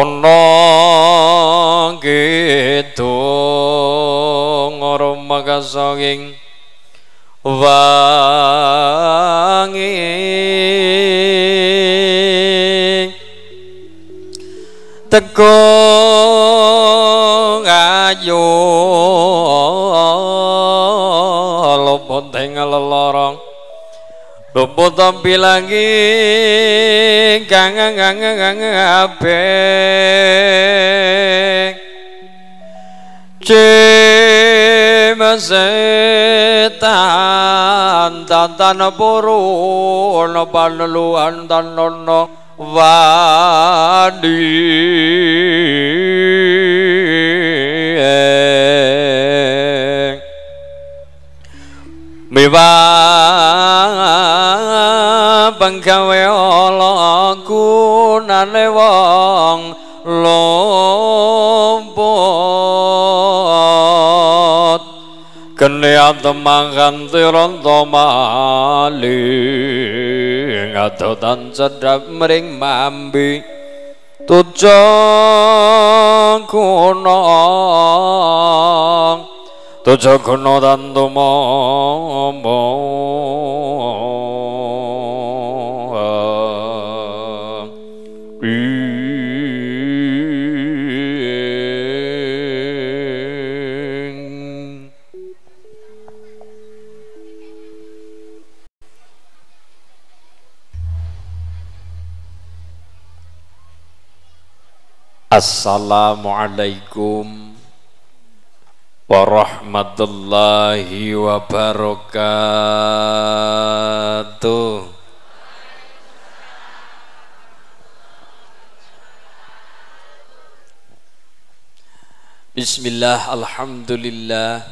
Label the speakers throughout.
Speaker 1: Ana gitu ngromagasaing wangi. Teko ayu lobo tengal lorong lobo tampilangi kang kang kang ape cemasetan tantan poro ana paneluan tanono wadi mewah kang gawe laku nane wong lompot kene atemang kanthi maling mali ngadotan cedhak mring mambi. Tujang kuno tujang kuno dan tumombo Assalamualaikum warahmatullahi wabarakatuh. Bismillah, Alhamdulillah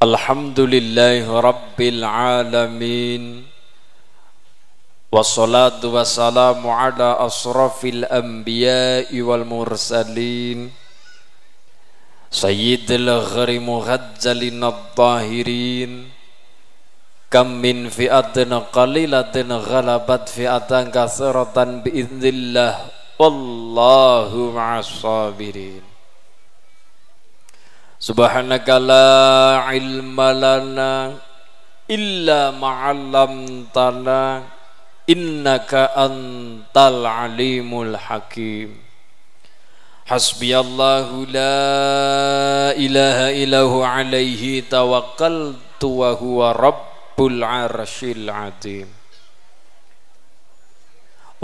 Speaker 1: Alhamdulillahi Rabbil Alamin Wassalatu wassalamu ala asrafil anbiya'i wal mursalin. Sayyidil ghari muhajjalin al-tahirin Kam min fi'atin qalilatin ghalabat fi'atan kasiratan biiznillah wallahu ma'as sabirin. Subhanaka la ilma lana illa ma'allamtana innaka antal alimul hakim Hasbiyallahu la ilaha illahu alaihi tawakkaltu wa huwa rabbul arshil azim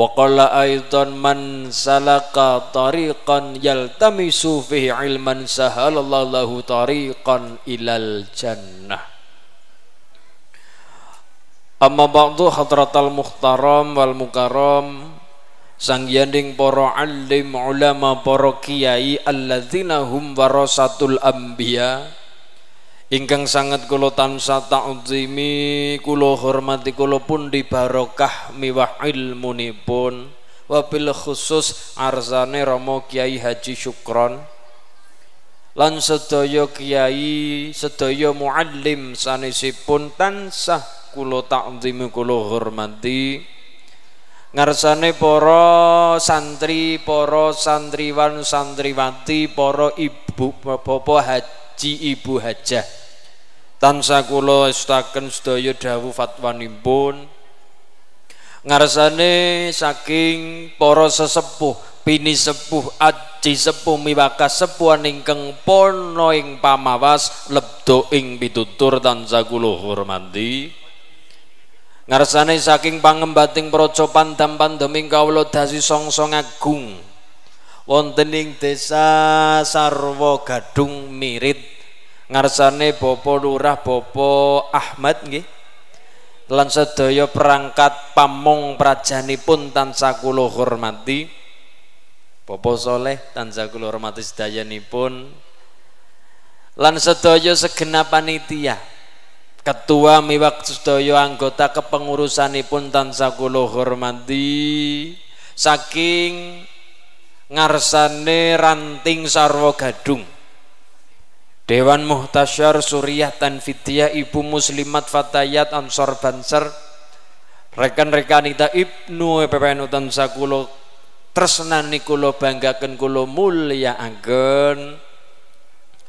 Speaker 1: Wa aidan man salaka tariqan yaltamisu fihi ilman sahalallahu lahu tariqan ilal jannah. Amma ba'du hadratal muhtaram wal mukarram. Sang yanding para alim ulama para kiai alladzina hum warasatul anbiya. Ingkang sangat kula tansah ta'zimi kula hormati kula pun di barokah miwah ilmunipun. Wabil khusus arsane Romo Kiai Haji Syukron. Lan sedaya kiai sedaya muallim sanesipun tansah kula ta'zimi kula hormati ngarsane para santri para santriwan santriwati para ibu bapak haji ibu hajah. Tansah kula estaken sedaya dawuh fatwanipun ngarsane saking para sesepuh pini sepuh aji sepuh miwaka sepuhan ingkang pono ing pamawas lebdo ing pitutur tansah kula hormati ngarsane saking pangembating praja pandam-pandeming kawula dasi songsong agung. Wonten ing desa Sarwa Gadung Mirit ngarsane Bapak Lurah Bapak Ahmad nggih lan sedaya perangkat pamong prajanipun tansah kula hormati. Bapak Soleh tansah kula hormati sedayanipun. Lan sedaya segenap panitia ketua miwak sedaya anggota kepengurusanipun tansah kula hormati saking ngarsane ranting sarwa gadung. Dewan Muhtasyar Suriah Tanfidiyah Ibu Muslimat Fatayat Ansor Banser rekan-rekan ita Ibnu PPNU sakulo tresnani kulo banggaken kulo mulia anggen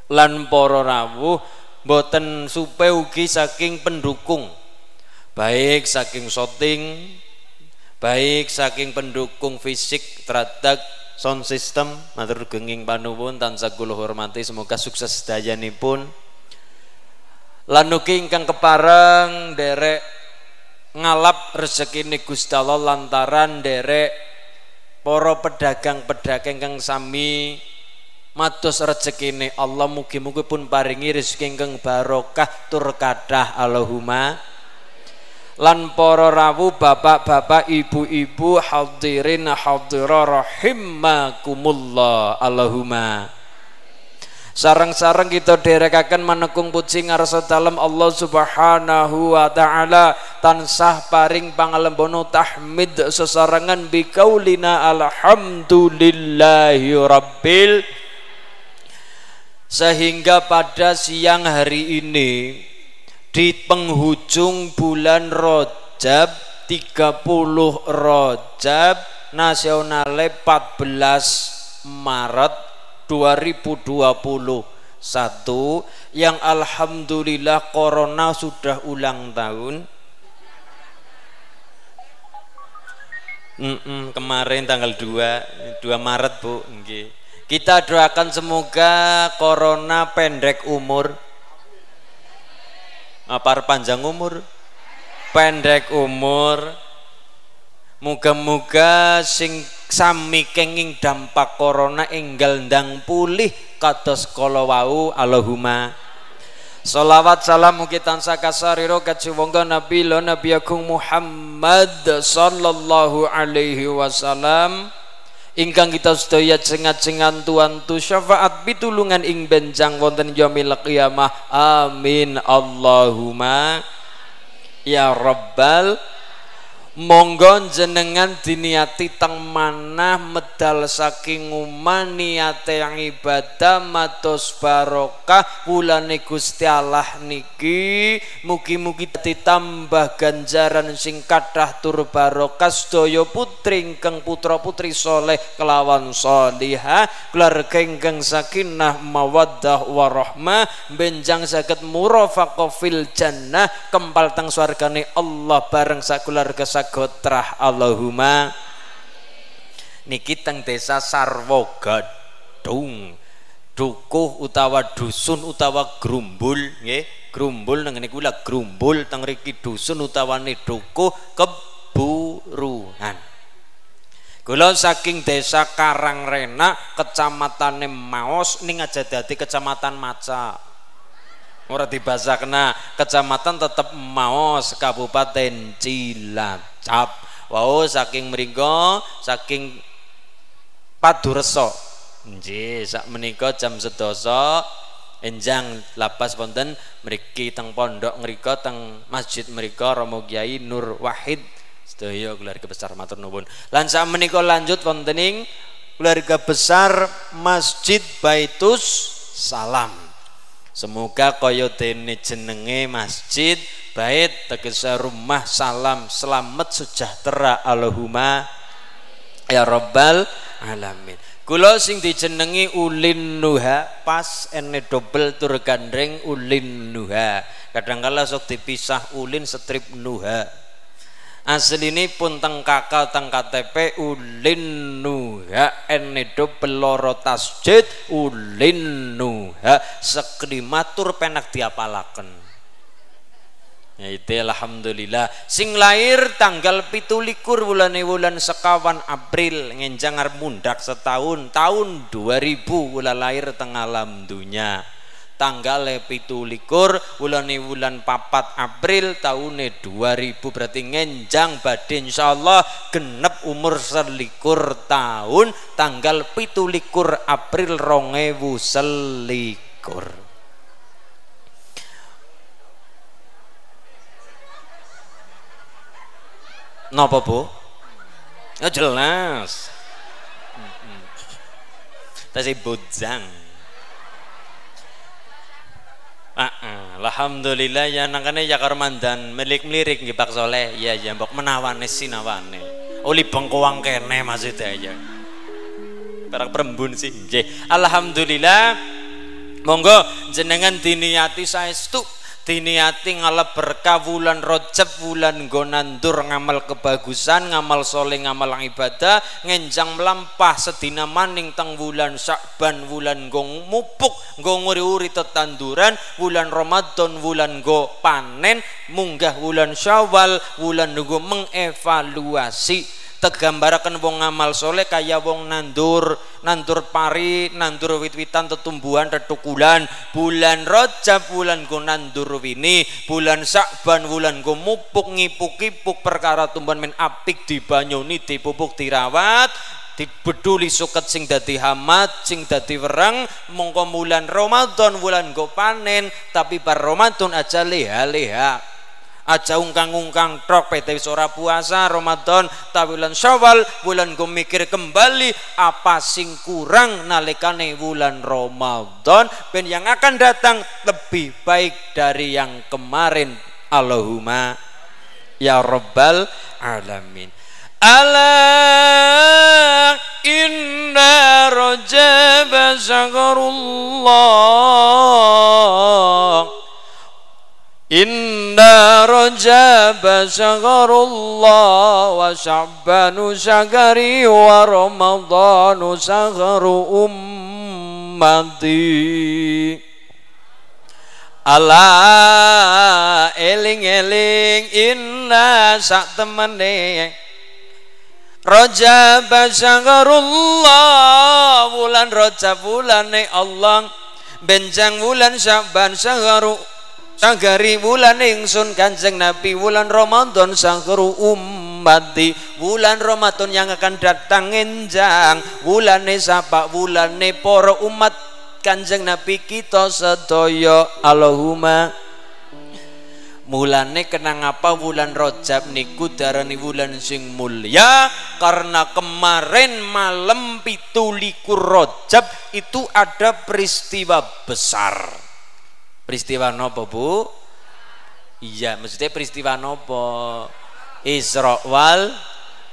Speaker 1: lan para rawuh boten supe ugi saking pendukung. Baik saking shooting baik saking pendukung fisik teratak sound system. Matur genging panuwun tansah kula hormati semoga sukses dayanipun. Lan ugi ingkang kepareng derek ngalap rezeki Gusti lantaran derek para pedagang-pedagang kang sami matos rezekine Allah mugi-mugi pun paringi rezeki ingkang barokah tur kathah Allahumma. Lan para rawuh bapak-bapak ibu-ibu hadirin hadira rahimakumullah Allahumma. Sarang-sarang kita derekakan menekung puji ngarsa dalam Allah subhanahu wa ta'ala tansah paring pangalembono tahmid sesarangan bikaulina alhamdulillahi rabbil sehingga pada siang hari ini di penghujung bulan Rojab 30 Rojab nasionale 14 Maret 2021 yang alhamdulillah corona sudah ulang tahun. Mm -mm, kemarin tanggal 2 2 Maret Bu kita doakan semoga corona pendek umur. Apa panjang umur? Pendek umur. Muga-muga sing sami kenging dampak corona enggal ndang pulih kados kala wau. Allahumma. Salawat salam mugi tansah kasariro kaciwangga Nabi lo Nabi Agung Muhammad sallallahu alaihi wasallam ingkang kita sedaya cengat-cengan tuan tu syafaat pitulungan ing benjang wonten yaumil qiyamah amin. Allahumma ya rabbal monggo jenengan diniati teng manah medal saking uman niate yang ibadah matos barokah. Wulane Gusti Allah niki mugi-mugi ditambah ganjaran sing kathah tur barokah sedaya putri ingkang putra-putri soleh kelawan solihah. Keluarga ingkang sakinah mawaddah warahmah. Benjang saged murafaqah fil jannah kempal teng swargane Allah bareng sakeluarga sagotrah Allahumma. Niki teng desa Sarwo Gadung dukuh utawa dusun utawa grumbul nggih. Grumbul nang niku lah grumbul teng riki dusun utawane dukuh keburuhan. Kula saking desa Karangrena kecamatan Maos ning aja dadi kecamatan Maca ora dibasakna kecamatan tetep Maos Kabupaten Cilacap. Cap wow saking mriku saking Padureso nggih sak menika jam sedasa enjang lapas wonten mriki teng pondok ngrika teng masjid mrika Romo Kiai Nur Wahid. Sedaya keluarga besar matur nuwun. Lan sak menika lanjut wonten ing keluarga besar Masjid Baitus Salam Semoga kaya dene jenenge masjid bait tegese rumah salam selamat sejahtera Allahumma ya rabbal alamin. Kula sing dijenengi Ulin Nuha pas ene double tur gandreng Ulin Nuha. Kadangkala sok dipisah Ulin strip Nuha asli ini pun teng kakal teng KTP ulin nuha enedo peloro tasjid ulin nuha seklimatur penak diapalaken. Ya itu alhamdulillah. Sing lahir tanggal pitulikur bulan bulan sekawan April ngenjangar mundak setahun tahun 2000 bulan lahir teng alam dunia tanggal pitu likur wulane wulan papat April tahun 2000 berarti ngenjang badhe insyaallah genep umur selikur tahun tanggal pitu likur April rongewu selikur Napa Bu? Ya jelas. Tasih bojang Ah, ah, alhamdulillah ya nangkane ya karmandan milik melirik nggih Pak Soleh. Iya ya mbok menawane sinawane. Uli bengkoang kene maksudnya ya. Para perembun sih. Nggih. Alhamdulillah monggo jenengan diniati saestu diniati ngalap berkah bulan rojab bulan gonandur ngamal kebagusan ngamal soleh ngamal ibadah ngenjang melampah sedina maning teng bulan syakban bulan gong mupuk gong uri-uri tetanduran bulan ramadan bulan go panen munggah bulan syawal bulan go mengevaluasi tegambaraken wong ngamal soleh kaya wong nandur nandur pari nandur wit-witan tetumbuhan tetukulan bulan rojab bulan go nandur wini bulan sakban bulan go mupuk ngipuk-ipuk perkara tumbuhan men apik dibanyuni dipupuk dirawat dibeduli suket sing dadi hamat sing dadi wereng. Mongko bulan Ramadan bulan go panen tapi bar Ramadan aja leha-leha aja ungkang-ungkang trok PT ora puasa Ramadan tapi bulan Syawal bulan gue mikir kembali apa sing kurang nalikane bulan Ramadan? Ben yang akan datang lebih baik dari yang kemarin. Allahumma ya rabbal alamin. Ala inna rajab syahrullah Inna rajab syahrullah wa sya'banu syagari wa ramadanu syahru ummati. Allah eling-eling inna sak temene Rajab syahrullah bulan rajab bulane Allah. Benjang bulan sya'ban syahru Sagari bulan ingsun kanjeng Nabi bulan Ramadan sangkuru ummati. Bulan Ramadan yang akan datang enjang. Bulan sapa bulan para umat. Kanjeng Nabi kita sedaya Allahumma. Mulane kenang apa bulan Rajab niku darani bulan sing mulia. Karena kemarin malam pitulikur Rajab itu ada peristiwa besar Peristiwa nopo Bu? Iya, maksudnya peristiwa nopo? Isra wal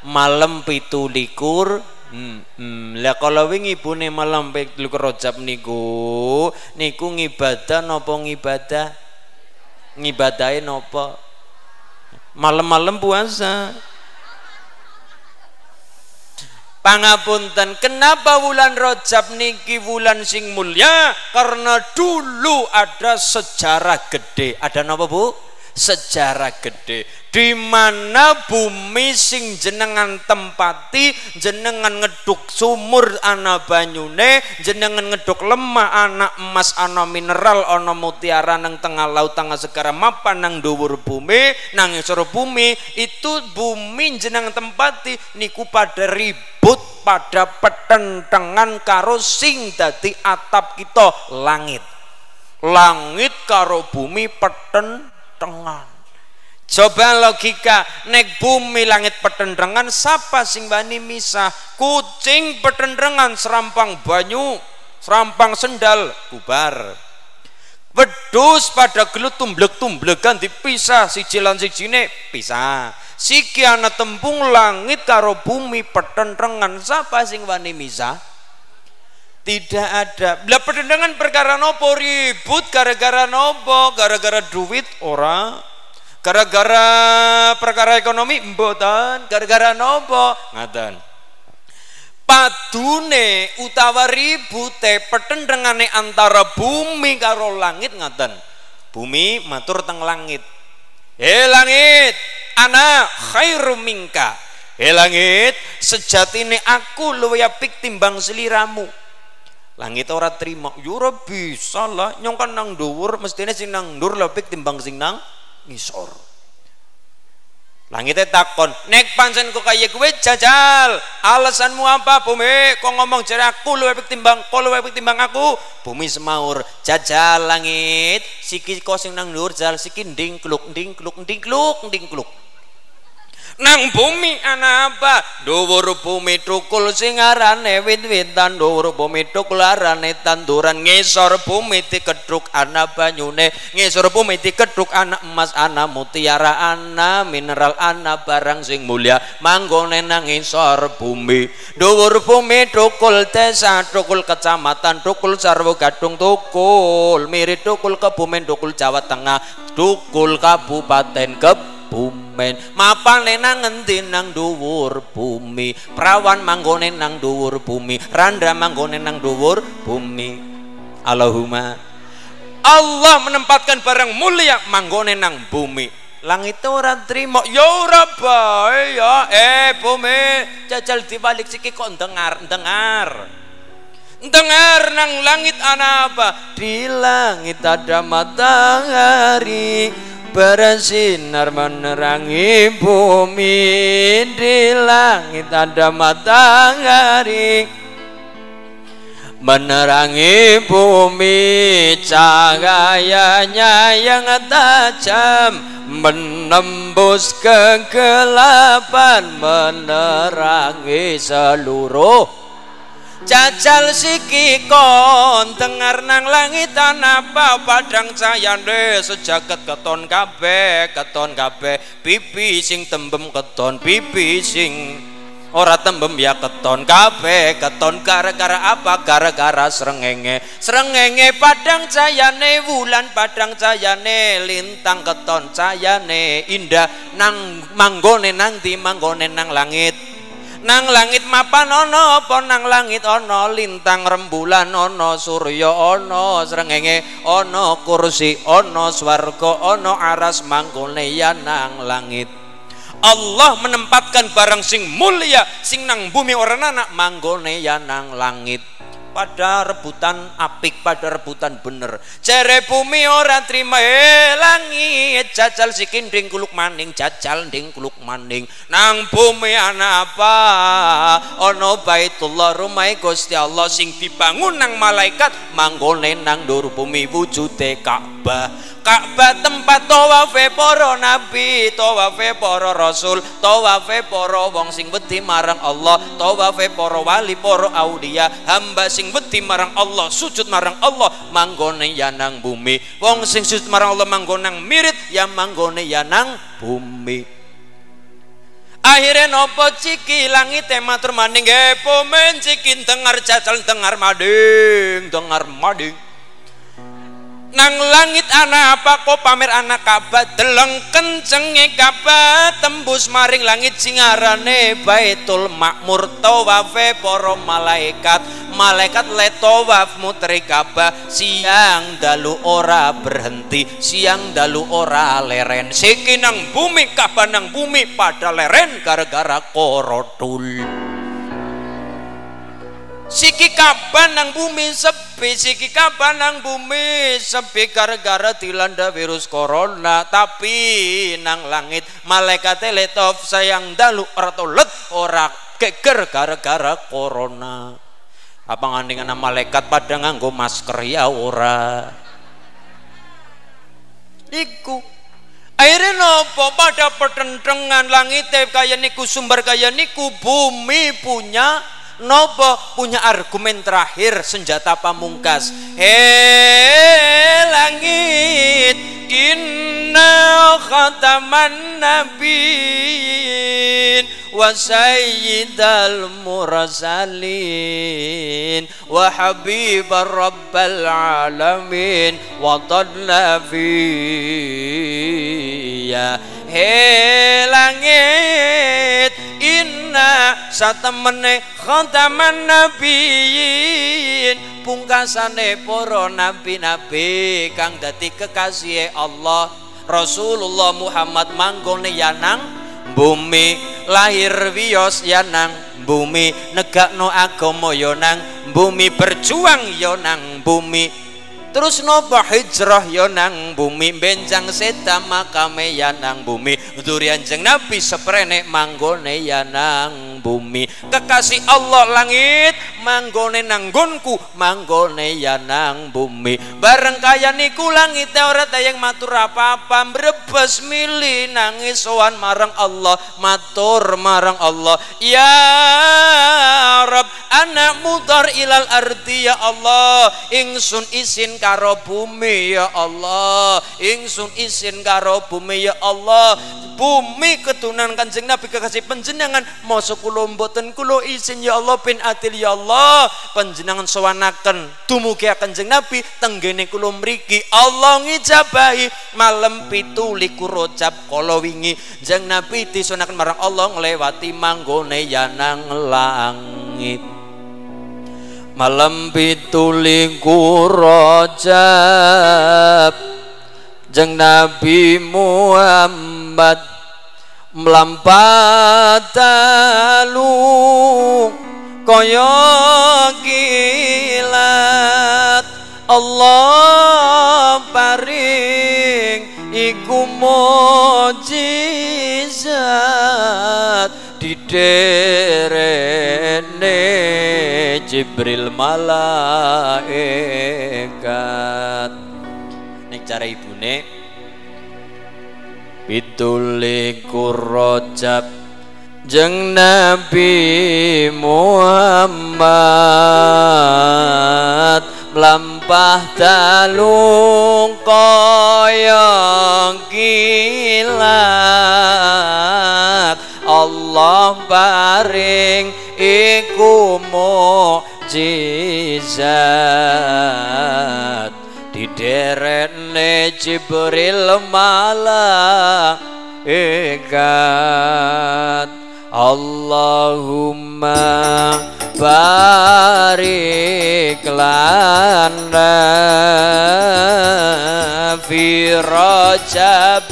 Speaker 1: malam pitu likur Hmm, hmm. Lah kalau wingi ibune malam likur Rajab niku, niku ngibadah nopo ngibadah? Ngibadahe nopo? Malam-malam puasa. Pangapunten, kenapa bulan Rajab niki bulan sing mulia? Karena dulu ada sejarah gede. Ada napa Bu? Sejarah gede di mana bumi sing jenengan tempati jenengan ngeduk sumur ana banyune jenengan ngeduk lemah anak emas ana mineral ana mutiara nang tengah laut tengah segara mapan nang dhuwur bumi nang isor bumi itu bumi jenengan tempati niku pada ribut pada petentengan karo sing dadi atap kita langit. Langit karo bumi petentengan Coba logika, nek bumi langit petendrengan, siapa sing bani misah? Kucing petendrengan serampang banyu, serampang sendal, bubar. Wedus pada gelut tumblek-tumblekan dipisah si jalan si cine pisah. Siki ana tembung langit karo bumi petendrengan, siapa sing bani misah? Tidak ada. Bila petendrengan perkara nopo ribut gara-gara nopo, gara-gara duit orang gara-gara perkara ekonomi mboten. Gara-gara nopo? Ngaten. Padune utawa ribute petendengane antara bumi karo langit ngaten. Bumi matur teng langit. He langit ana khairu mingka he langit sejatine aku luwih apik timbang seliramu langit ora terima yo bisa lah nyong kan nang dhuwur mestine sing nang ndur lebih timbang sing nang ngisor. Langitnya takon nek pancen kok kaya gue jajal alasanmu apa bumi? Kok ngomong jadi aku lu efek timbang kok lu efek timbang aku? Bumi semaur jajal langit siki kau sing nang nur jal siki ding kluk ding kluk ding kluk ding kluk nang bumi ana apa dhuwur bumi tukul sing arane wit-witan dhuwur bumi tukul arane tanduran ngisor bumi dikethuk ana banyune ngisor bumi dikethuk ana emas ana mutiara ana mineral ana barang sing mulia manggone nang ngisor bumi. Dhuwur bumi tukul desa tukul kecamatan tukul sarwo gadung tukul mirip tukul kebumen tukul Jawa Tengah tukul kabupaten kebumen men mapane nang ngendi nang dhuwur bumi? Prawan manggone nang dhuwur bumi. Randa manggone nang dhuwur bumi. Allahumma. Allah menempatkan barang mulia manggone nang bumi. Langit ora trimo ya ora bae ya eh bumi. Jajal dibalik siki kok dengar dengar dengar nang langit ana apa? Di langit ada matahari bersinar menerangi bumi di langit ada matahari. Menerangi bumi cahayanya yang tajam menembus kegelapan menerangi seluruh jajal siki kon dengar nang langitan apa padang cayane sejagat keton kabeh keton kabeh. Pipi sing tembem keton pipi sing ora tembem ya keton kabeh. Keton gara-gara apa? Gara-gara srengenge. Srengenge padang cayane wulan padang cayane lintang keton cayane. Indah nang manggone nang di manggone nang langit nang langit mapan ono apa nang langit ono lintang rembulan ono surya ono srengenge ono kursi ono swarga ono aras mangkone ya nang langit. Allah menempatkan barang sing mulia sing nang bumi orang anak manggone ya nang langit pada rebutan apik pada rebutan bener. Jere bumi ora terima eh langit jajal sikin ding kuluk maning jajal ding kuluk maning. Nang bumi ana apa? Ono baitullah rumah Gusti Allah sing dibangun nang malaikat manggone nang dur bumi wujude Ka'bah Ka'bah tempat tawafe para nabi, tawafe para rasul, tawafe para wong sing wedi marang Allah, tawafe para wali, para aulia, hamba sing wedi marang Allah, sujud marang Allah, manggone ya nang bumi. Wong sing sujud marang Allah manggone mirit, ya manggone ya nang bumi. Akhirnya nopo ciki langit matur maning gepo men cikin dengar jajal dengar mading dengar mading nang langit anak apa kok pamer anak kabat? Deleng kencenge kabat tembus maring langit singarane baitul makmur tawafe poro malaikat. Malaikat le tawaf mutri kabah siang dalu ora berhenti siang dalu ora leren. Siki nang bumi kabah nang bumi pada leren gara-gara korodul Siki kapan nang bumi sepi, siki kapan nang bumi sepi gara-gara dilanda virus corona. Tapi nang langit malaikat letov sayang dalu ratolet ora keker gara-gara corona. Apa ngandingan malaikat pada nganggo masker ya ora. Iku Akhirnya nopo pada pertentangan langit kaya niku sumber kaya niku bumi punya Nopo punya argumen terakhir senjata pamungkas. Hei langit, inna khataman nabiin wa sayyidal mursalin wa habibar rabbal alamin wa tadla fiyya Hei langit inna satemene khataman nabiyin pungkasane para nabi-nabi kang dadi kekasih Allah. Rasulullah Muhammad manggone yanang bumi. Lahir wios yanang bumi. Negakno agama yo nang bumi. Berjuang yo nang bumi terus nopo hijrah yo nang bumi? Benjang seta makame ya nang bumi. Durian jeng nabi seprene manggone ya nang bumi. Kekasih Allah langit manggone nanggonku manggone ya nang bumi. Bareng kaya niku langit ora tayang matur apa-apa brebes mili nangis sowan marang Allah matur marang Allah. Ya Rab anak mudar ilal ardi ya Allah. Ingsun isin karo bumi ya Allah. Ingsun isin karo bumi ya Allah. Bumi ketunan kanjeng Nabi kekasih penjenengan mau kula mboten kula izin ya Allah pin adil ya Allah panjenengan sowanaken dumugi kanjeng Nabi tenggene kula mriki Allah ngijabahi malam pitu liku rojab kala wingi. Jeng Nabi disunaken marang Allah nglewati manggone yanang langit. Malam pitu liku rojab jeng Nabi Muhammad mlampat dalu kaya kilat Allah paring iku mujizat. Di derene Jibril malaikat. Nek cara ibune pitulikur rojab jeng Nabi Muhammad melampah dalung koyong kilat. Allah paring iku mujizat diderene Jibril malaikat Allahumma barik lana fi rajab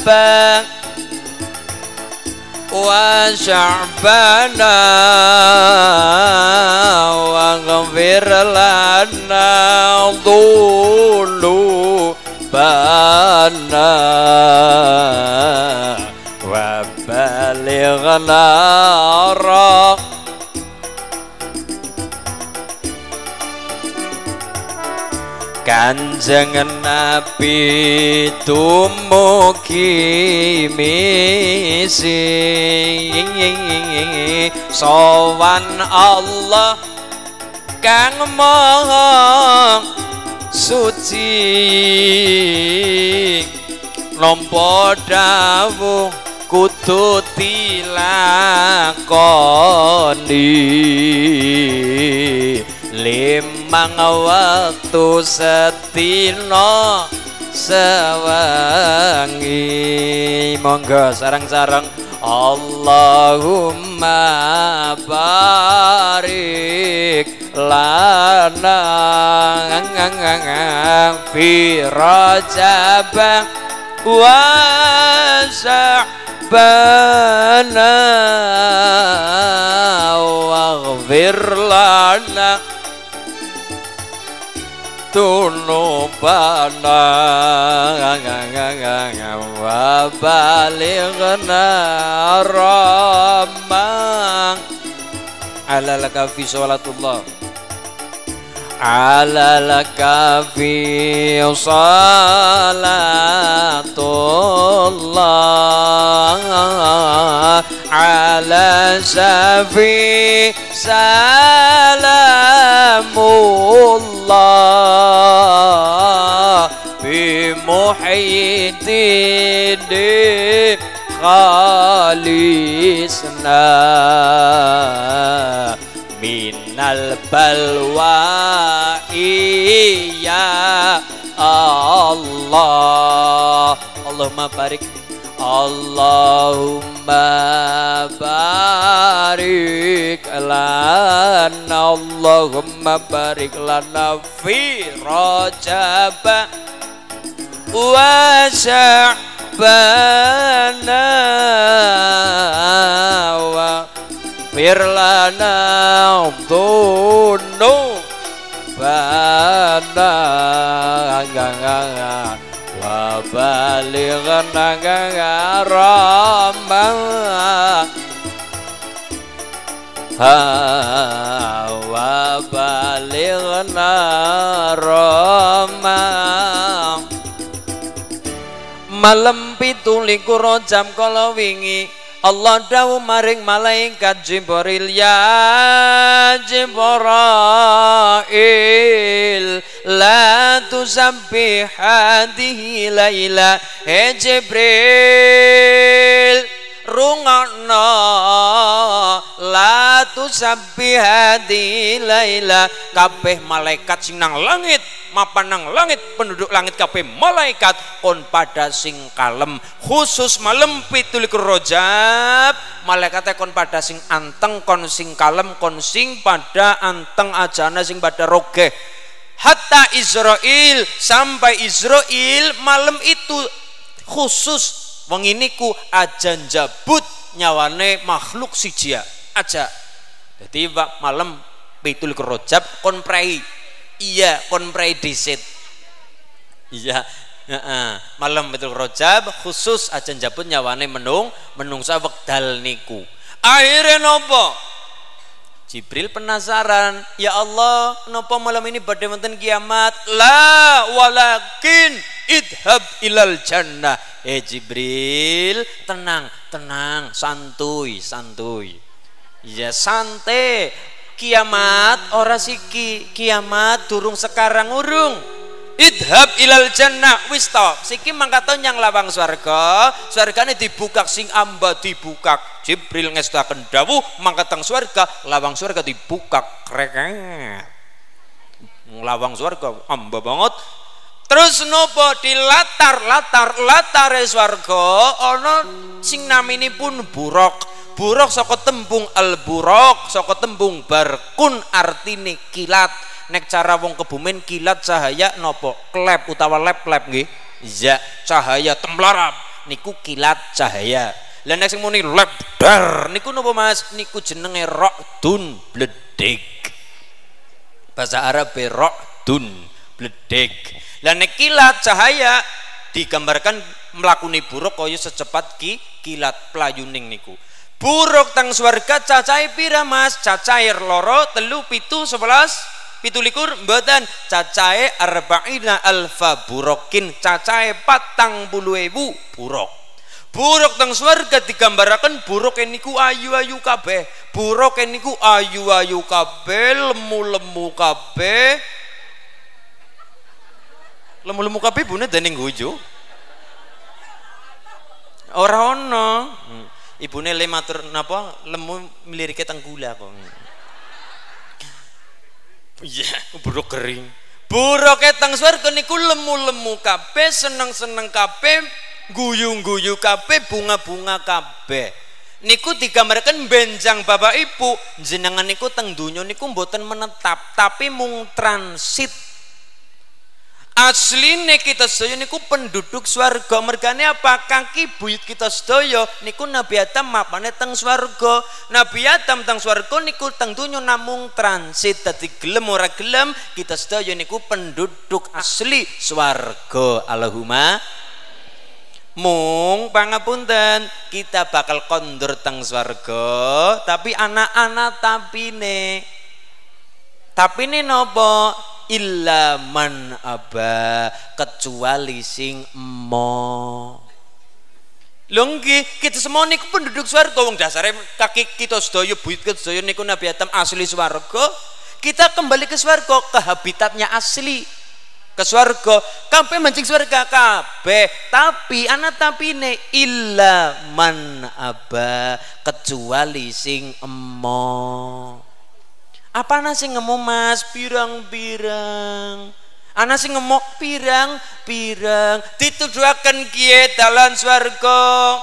Speaker 1: wa sya'bana النار كنجنا نبي تموكي ميسي sowan Allah kang maha suci. نمبر dawuh kudu dilakoni. Limang waktu setino sewangi. Monggo sarang-sarang. Allahumma barik lana. Fi rajab wa sa'bana waghfir lana ذنوبنا وبلغنا رما على لك في صلاة الله على لك في صلاة الله. على سفي سلام الله. بمحيي الدين خالصنا. من البلوى Allahumma barik. Allahumma barik lana. Allahumma barik lana fi rajab wa sya'bana wa firlana dhunubana فليغنى يا رب وبلغنا روما ملم بيتو jam kala wingi. Allah dawu maring malaikat Jibril ya Jibril la tusabbih hadihi laila he Jibril rungokno la tusabbihati laila. Kabeh malaikat sing nang langit mapan nang langit penduduk langit kabeh malaikat kon pada sing kalem. Khusus malam pitulikur rojab malaikatnya kon pada sing anteng kon sing kalem kon sing pada anteng ajana sing pada roge hatta Israel sampai Israel malam itu khusus wong ini ku ajan jabut nyawane makhluk sijia aja. Jadi malam pitul kerojab kon prei. Iya kon prei disit. Iya malam pitul kerojab khusus ajan jabut nyawane menung menungsa wekdal niku. Akhirnya nopo Jibril penasaran, ya Allah, nopo malam ini badai wonten kiamat? La, walakin idhab ilal jannah. Eh Jibril tenang tenang santuy santuy. Ya santai. Kiamat ora siki kiamat durung sekarang urung idhab ilal jannah wis to. Siki mangkato nyang lawang swarga. Swargane dibuka sing amba dibuka Jibril ngestaken dawuh mangkatang swarga lawang swarga dibuka kreket lawang swarga amba banget. Terus nopo di latar latar latar swarga ana sing pun buruk. Buruk saka tembung al buruk saka tembung barkun artine kilat. Nek cara wong kebumen kilat cahaya nopo klep utawa lep-lep nggih. Ya, cahaya temblarap niku kilat cahaya. Lah nek sing muni dar niku nopo Mas? Niku jenenge rokdun bledek. Bahasa Arab rokdun bledek dan kilat cahaya digambarkan melakuni buruk kaya secepat ki kilat pelayuning niku buruk tang swarga cacai pira mas cacai loro telu pitu sebelas pitu likur mboten. Cacai arba'ina alfa burokin. Cacai patang puluh ewu buruk. Buruk tang swarga digambarakan buruk niku ayu-ayu kabeh. Buruk niku ayu-ayu kabeh lemu-lemu kabeh. Lemu-lemu kabeh bune dening guju ora ono. Hmm. ibune le matur napa? Lemu mlirike teng gula kok iya. Buruk kering. Buruke teng swarga niku lemu-lemu kabeh seneng-seneng kabeh guyu-guyu kabeh bunga-bunga kabeh. Niku digambarkan benjang bapak ibu. Jenengan niku teng donya niku mboten menetap tapi mung transit asline kita sedaya niku penduduk swarga. Mergane apa? Kaki buyut kita sedaya niku Nabi Adam mapane teng swarga. Nabi Adam teng swarga niku teng donya namung transit. Dadi gelem ora gelem kita sedaya niku penduduk asli swarga. Allahumma mung pangapunten kita bakal kondur teng swarga. Tapi anak-anak tapi ne. Tapi ne nopo illa man aba kecuali sing emo. Lunggi kita semua niku penduduk swarga wong dasare kaki kita sedaya buyut kita sedaya niku Nabi Adam asli swarga. Kita kembali ke swarga ke habitatnya asli ke swarga. Kampe mancing swarga kabeh. Tapi anak tapi ne illa man aba kecuali sing emo apa nasi ngemo mas? Pirang-pirang. Anak sing ngemok pirang-pirang. Dituduhaken kiye dalan swarga.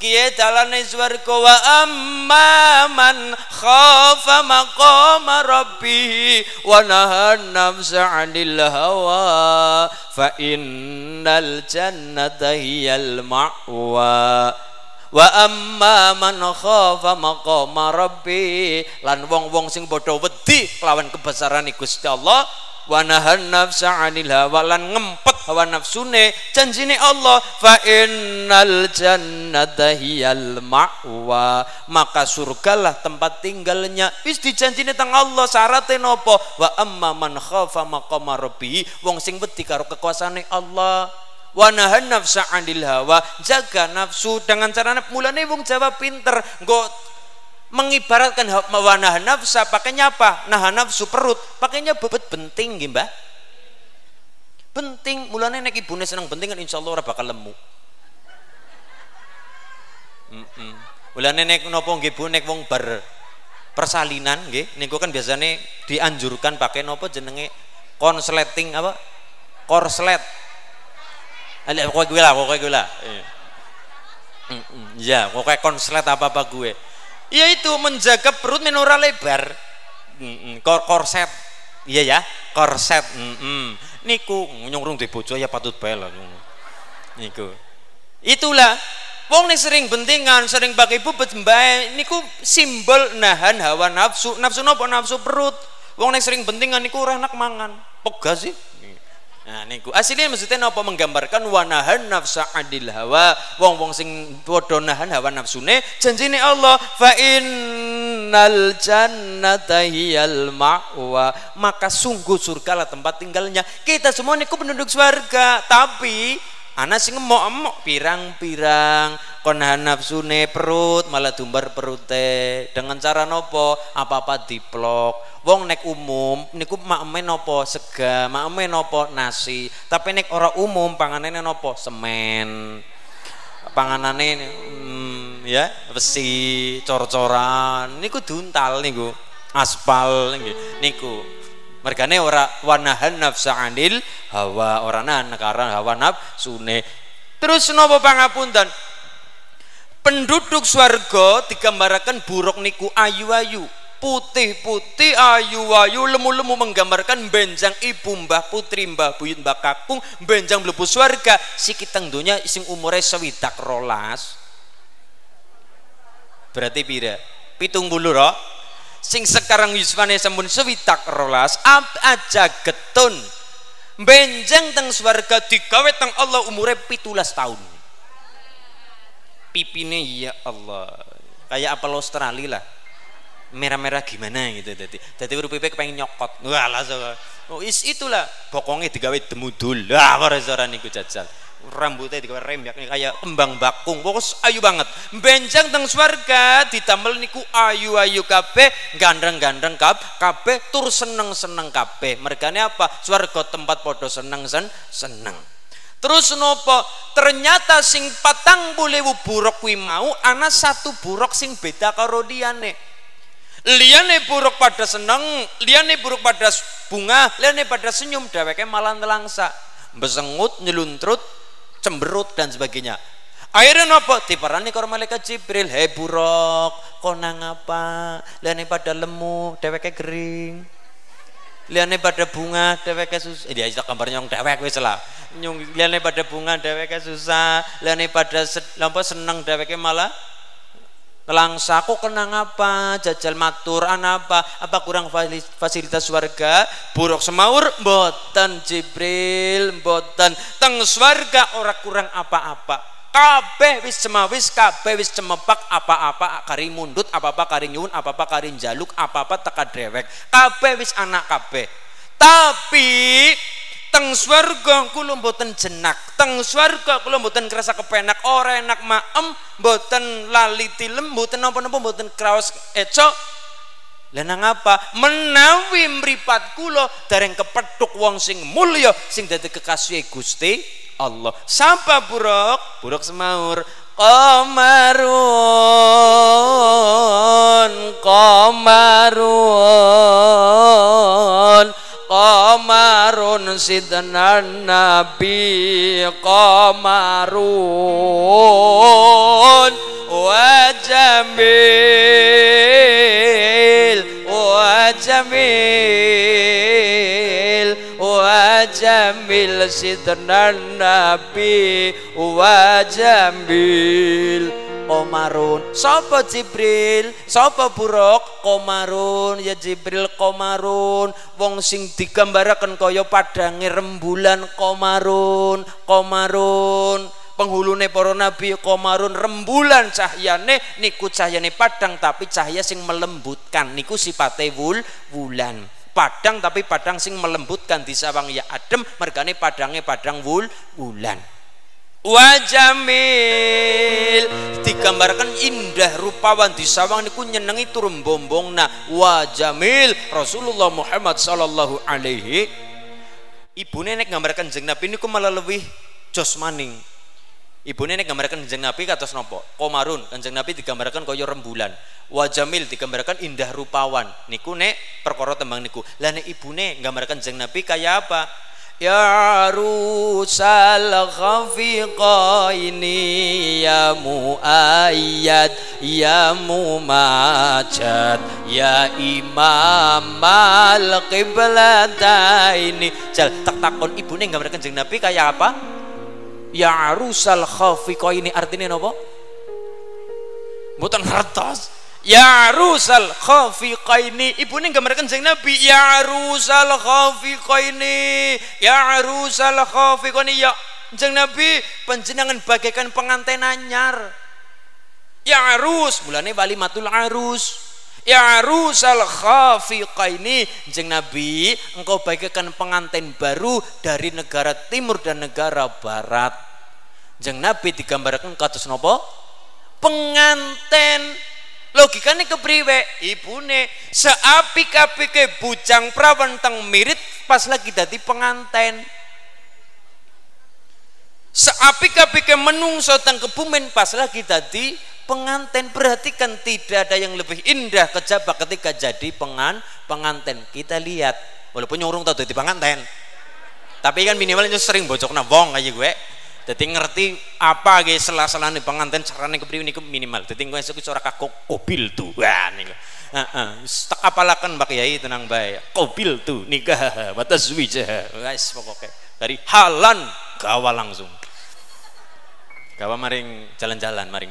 Speaker 1: Kiye dalane swarga wa amma man khafa maqama rabbih wa nahan nafsa 'anil hawa fa innal jannata hiyal ma'wa wa amma man khafa maqama rabbi lan wong-wong sing padha wedi kelawan kebesaran Gusti Allah wa nahan nafsa 'anil hawa lan ngempet hawa nafsune janjine Allah fa innal jannata hiyal ma'wa. Maka surgalah tempat tinggalnya wis dijanjine teng Allah syaratnya nopo? Wa amma man khafa maqama rabbi wong sing wedi karo kekuasaane Allah wa nahan nafsa 'anil hawa. Jaga nafsu dengan cara mulane wong Jawa pinter nggo mengibaratkan mewanah nafsa pakainya apa nah nafsu perut. Pakainya bebet penting mbah. Penting mulanya nek ibune seneng penting kan insya Allah bakal lemu. Mm -mm. mulane nek nopo nggih bu? Nek wong ber persalinan nggih niku kan biasanya dianjurkan pakai nopo jenenge? Konsleting apa? Korslet ada pokoknya gue lah pokoknya gue lah. Iya. ya pokoknya konslet apa apa gue yaitu menjaga perut menora lebar. Kor korset. Iya ya korset mm -mm. niku nyungrung di bojo ya patut bae lah niku. Itulah wong nih sering bentingan sering pakai bubet mbae niku simbol nahan hawa nafsu. Nafsu nopo? Nafsu perut. Wong nih sering bentingan niku ora enak mangan. Pega sih Nah niku. Aslinya maksudnya napa? Menggambarkan wanahan nafsa adil hawa. Wong-wong sing padha nahan hawa nafsune janjine Allah fa innal jannata hiyal ma'wa. Maka sungguh surga lah tempat tinggalnya. Kita semua niku penduduk surga tapi anak sing emok-emok pirang-pirang konahan nafsune perut malah dumbar perute. Dengan cara nopo? Apa-apa diplok. Wong nek umum niku makme nopo? Sega. Makme nopo? Nasi. Tapi nek ora umum panganane nopo? Semen. Panganane hmm, ya besi cor-coran. Niku duntal niku. Aspal niku mergane ora wanahan nafsa anil hawa ora nahan karena hawa nafsune. Terus nopo pangapunten? Penduduk swarga digambarkan buruk niku ayu-ayu. Putih-putih ayu-ayu lemu-lemu menggambarkan benjang ibu mbah putri mbah buyut mbah kakung benjang mlebu swarga. Sikiteng donya sing umure sewidak rolas. Berarti pira? Pitung bulu roh sing sekarang yuswane sampun sewidak rolas aja getun. Benjang teng swarga digawe teng Allah umure pitulas tahun. Pipine ya Allah. Kayak apel Australia lah. Merah-merah gimana gitu tadi tadi huruf PP pengen nyokot. Wah langsung oh is itulah. Pokoknya digawe demudul. Lah restoran niku jajal rambutnya rem ya kayak kembang bakung. Pokoknya ayu banget. Benjang teng swarga ditambel niku ayu-ayu kape gandeng-gandeng kap kape tur seneng-seneng kape mergane apa? Swarga tempat podo seneng sen seneng. Terus nopo ternyata sing patang boleh buruk kuwi mau ana satu buruk sing beda karo liane buruk pada seneng liane buruk pada bunga liane pada senyum dheweke malah nelangsa. Besengut nyeluntrut cemberut dan sebagainya. Akhirnya apa diparani karo malaikat Jibril hei buruk konang apa? Liane pada lemu dheweke kering liane pada bunga dheweke susah eh, dia gambarnya yang dhewek wis lah. Liane pada bunga dheweke susah. Liane pada lampu seneng dheweke malah Langsa kok kenang apa? Jajal matur apa? Apa kurang fasilitas warga? Buruk semaur mboten Jibril mboten. Teng swarga ora kurang apa-apa. Kabeh wis semawis kabeh wis cemepak apa-apa kari mundut apa-apa kari nyuwun apa-apa kari jaluk apa-apa teka dewek. Kabeh wis anak kabeh. Tapi teng swarga kula mboten jenak. Teng swarga kula mboten kerasa kepenak. Ora enak maem mboten lali tilem mboten napa-napa mboten kraos eco. Lha nang apa? Menawi mripat kula dereng kepethuk wong sing mulya sing dadi kekasih Gusti Allah. Sapa buruk buruk semaur. Qamarun Qamarun qamarun sidnan nabi qamarun wa jamil wa jamil jamil sidnan nabi wa jamil. Komarun sapa Jibril? Sapa buruk? Komarun ya Jibril komarun wong sing digambaraken kaya padange rembulan komarun komarun penghulune para nabi komarun rembulan cahyane niku cahyane padang tapi cahya sing melembutkan niku sipate wul wulan padang tapi padang sing melembutkan di sawang ya adem mergane padange padang wul wulan. Wajamil digambarkan indah rupawan di sawang niku nyenengi turun bombong nah wajamil Rasulullah Muhammad sallallahu alaihi. Ibu nenek gambarkan jeng nabi niku malah lebih jos maning Ibu nenek gambarkan kanjeng Nabi kados nopo komarun. Kanjeng Nabi digambarkan koyo rembulan. Wajamil digambarkan indah rupawan. Niku nek perkara tembang niku. Lah nek ibune gambarkan kanjeng Nabi kaya apa? Ya rusal khafiqaini ya muayyad ya mumajad ya imam al qiblataini jal tak takon ibune gambarkan kanjeng Nabi kaya apa ya arusal khafiqo ini artinya apa? bukan hartas ya arusal khafiqo ini ibu ini gambarkan jeng nabi. Ya arusal khafiqo ini ya arusal khafiqo ini ya jeng nabi penjenangan bagaikan pengantin anyar. Ya arus mulanya walimatul arus ya rusal khafiqaini. Jeng Nabi engkau bagaikan pengantin baru dari negara timur dan negara barat. Jeng Nabi digambarkan kados nopo pengantin. Logikanya kepriwe ibune seapik-apike bujang prawan teng mirit pas lagi dadi pengantin. Seapik-apike menungso teng kebumen pas lagi dadi pengantin perhatikan tidak ada yang lebih indah kejabak ketika jadi pengan pengantin kita lihat walaupun nyurung tau jadi pengantin tapi kan minimalnya sering bocok wong aja gue jadi ngerti apa guys selah-selah nih pengantin caranya kepriwe ini minimal jadi gue suka suara kakok kobil tuh wah nih tak apalakan Mbak Yai tenang baik. Kobil tuh nikah batas wija. Guys pokoknya dari halan gawa langsung. Gawa maring jalan-jalan maring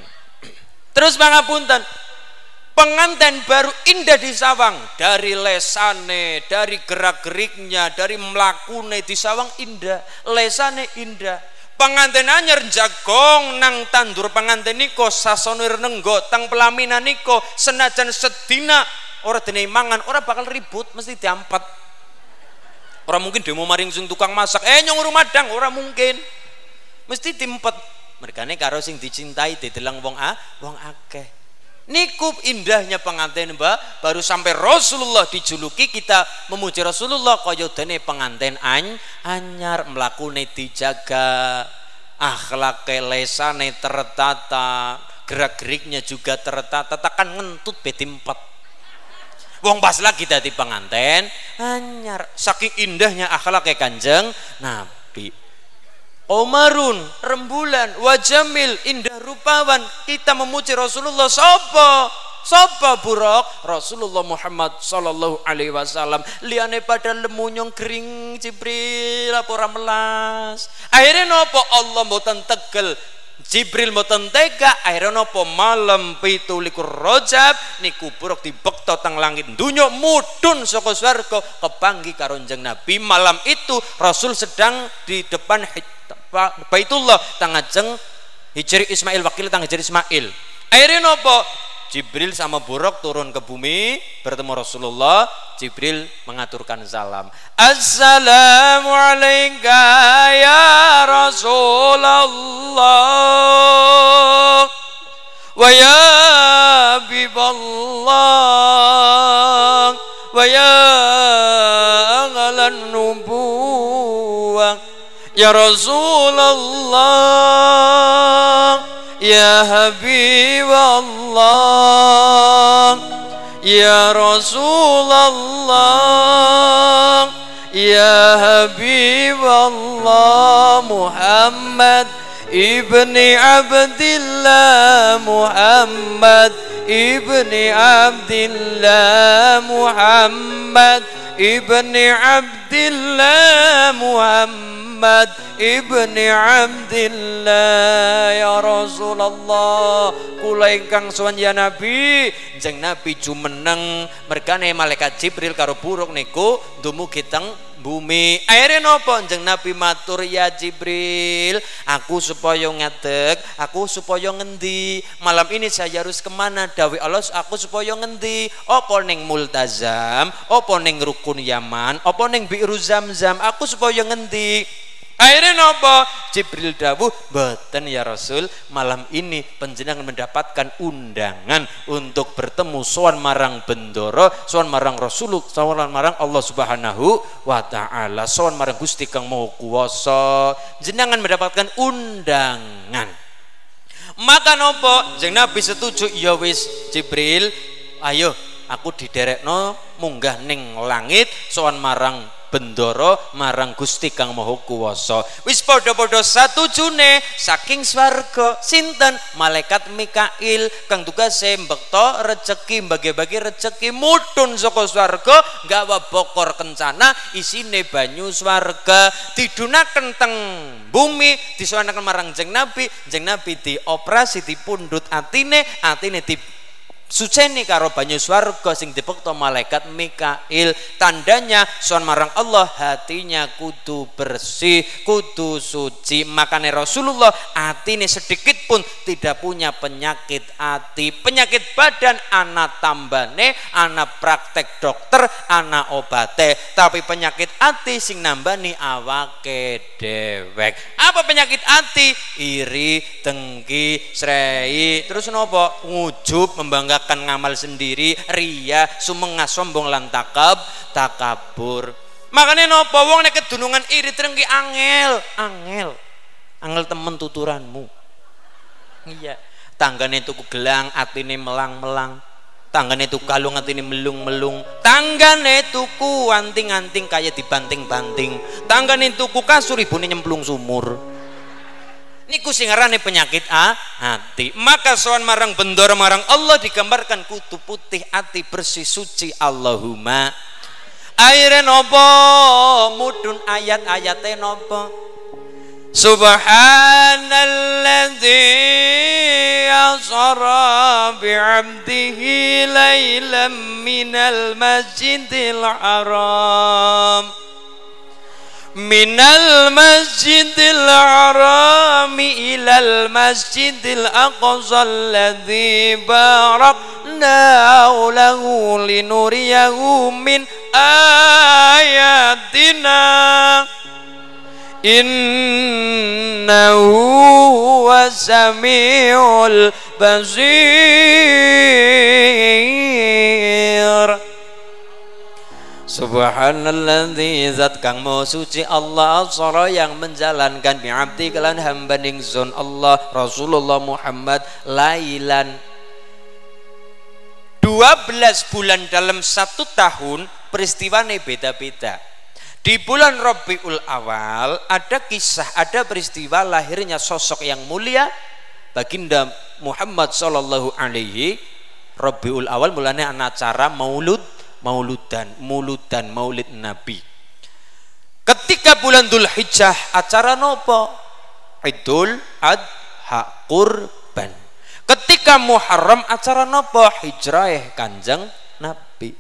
Speaker 1: Terus pangapunten. Pengantin baru indah di sawang. Dari lesane, dari gerak-geriknya, dari melakune di sawang indah, lesane indah. Pengantin anyar jagong nang tandur pengantin niko sasonir nenggo tang pelaminan niko senajan sedina orang dene mangan orang bakal ribut mesti diampat orang mungkin demo maring sing tukang masak. Eh nyong rumah dang orang mungkin. Mesti diempet mergane karo sing dicintai didelang wong a wong akeh. Niku indahnya pengantin mbak. Baru sampai Rasulullah dijuluki kita memuji Rasulullah kaya dene pengantin any anyar mlakune dijaga akhlak lesane tertata gerak-geriknya juga tertata tekan ngentut beti empat wong pas lagi dadi pengantin anyar. Saking indahnya akhlak kanjeng nabi Omarun, rembulan, wajamil, indah rupawan. Kita memuji Rasulullah sapa? Sapa buruk? Rasulullah Muhammad sallallahu alaihi wasallam. Liane pada lemunyong kering Jibril apa melas. Akhirnya nopo Allah mboten tegel Jibril mboten tega akhirnya nopo malam pitu likur rojab niku buruk dibekto tang langit dunya mudun saka swarga kepanggi karo Nabi malam itu Rasul sedang di depan Baitullah tangajeng hijri Ismail wakil tang hijri Ismail. Akhirnya nopo? Jibril sama Buruk turun ke bumi bertemu Rasulullah Jibril mengaturkan salam. Assalamualaikum ya Rasulullah wa ya Habiballah wa ya aghalan nubuwah Ya Rasulullah Ya Habib Allah Ya Rasulullah Ya Habib Allah Muhammad Ibni Abdillah Muhammad Ibni Abdillah Muhammad Ibni Abdillah Muhammad Muhammad ibni Abdillah. Ya Rasulullah kula ingkang sowan ya Nabi. Jeng Nabi jumeneng mergane malaikat Jibril karo buruk niku dumugi teng bumi. Akhirnya nopo? Jeng Nabi matur ya Jibril aku supaya ngadeg aku supaya ngendi. Malam ini saya harus ke mana? Dawi Allah aku supaya ngendi. Opo neng multazam? Opo neng rukun Yaman? Opo neng biru zam-zam? Aku supaya ngendi Akhirnya nopo Jibril dawuh beten ya Rasul malam ini penjenengan mendapatkan undangan untuk bertemu sowan marang bendoro sowan marang Rasulullah sowan marang Allah Subhanahu wa taala sowan marang Gusti kang mau kuwasa. Jenengan mendapatkan undangan. Maka nopo jeng Nabi setuju ya wis Jibril ayo aku diderekno munggah ning langit sowan marang bendoro marang Gusti Kang Maha Kuwasa. Wis padha-padha june saking swarga sinten? Malaikat Mikail kang tugase mbekta rejeki bagi-bagi rejeki mudhun saka swarga gawa bokor kencana isine banyu swarga. Didunaken teng bumi disuwanaken marang jeng Nabi jeng Nabi dioperasi dipundhut atine atine di suceni karo banyu swarga sing dipekto malaikat Mikail. Tandanya soal marang Allah hatinya kudu bersih kudu suci. Makanya Rasulullah hati ini sedikit pun tidak punya penyakit hati penyakit badan anak tambane anak praktek dokter anak obate. Tapi penyakit hati sing nambani awake dewek apa penyakit hati iri tengki srei. Terus nopo? Ngujub membanggakan akan ngamal sendiri ria sumengah sombong lan takab takabur. Makanya nopo wong nek kedunungan iri terengki angel angel. Angel temen tuturanmu. Iya. Tanggane tuku gelang atine melang-melang. Tanggane tuku kalung atine melung-melung. Tanggane tuku anting-anting kayak dibanting-banting. Tanggane tuku kasur ibune nyemplung sumur niku sing penyakit a hati. Maka sowan marang bendoro marang Allah digambarkan kutu putih hati bersih suci Allahumma. Aire nopo mudun ayat-ayate nopo Subhanalladzi asra bi'abdihi laylan minal masjidil haram من المسجد الحرام إلى المسجد الأقصى الذي باركنا له لنريه من آياتنا. إنه هو السميع البصير. Subhanalladzi zat kang mau suci Allah soro yang menjalankan bi'abdi kelan hamba ningsun Allah Rasulullah Muhammad lailan. 12 bulan dalam satu tahun peristiwanya beda-beda. Di bulan Rabiul Awal ada kisah ada peristiwa lahirnya sosok yang mulia baginda Muhammad sallallahu alaihi. Rabiul Awal mulanya anak acara maulud mauludan muludan maulid nabi. Ketika bulan Dhul Hijjah acara nopo? Idul Adha Kurban. Ketika Muharram acara nopo? Hijrah kanjeng Nabi.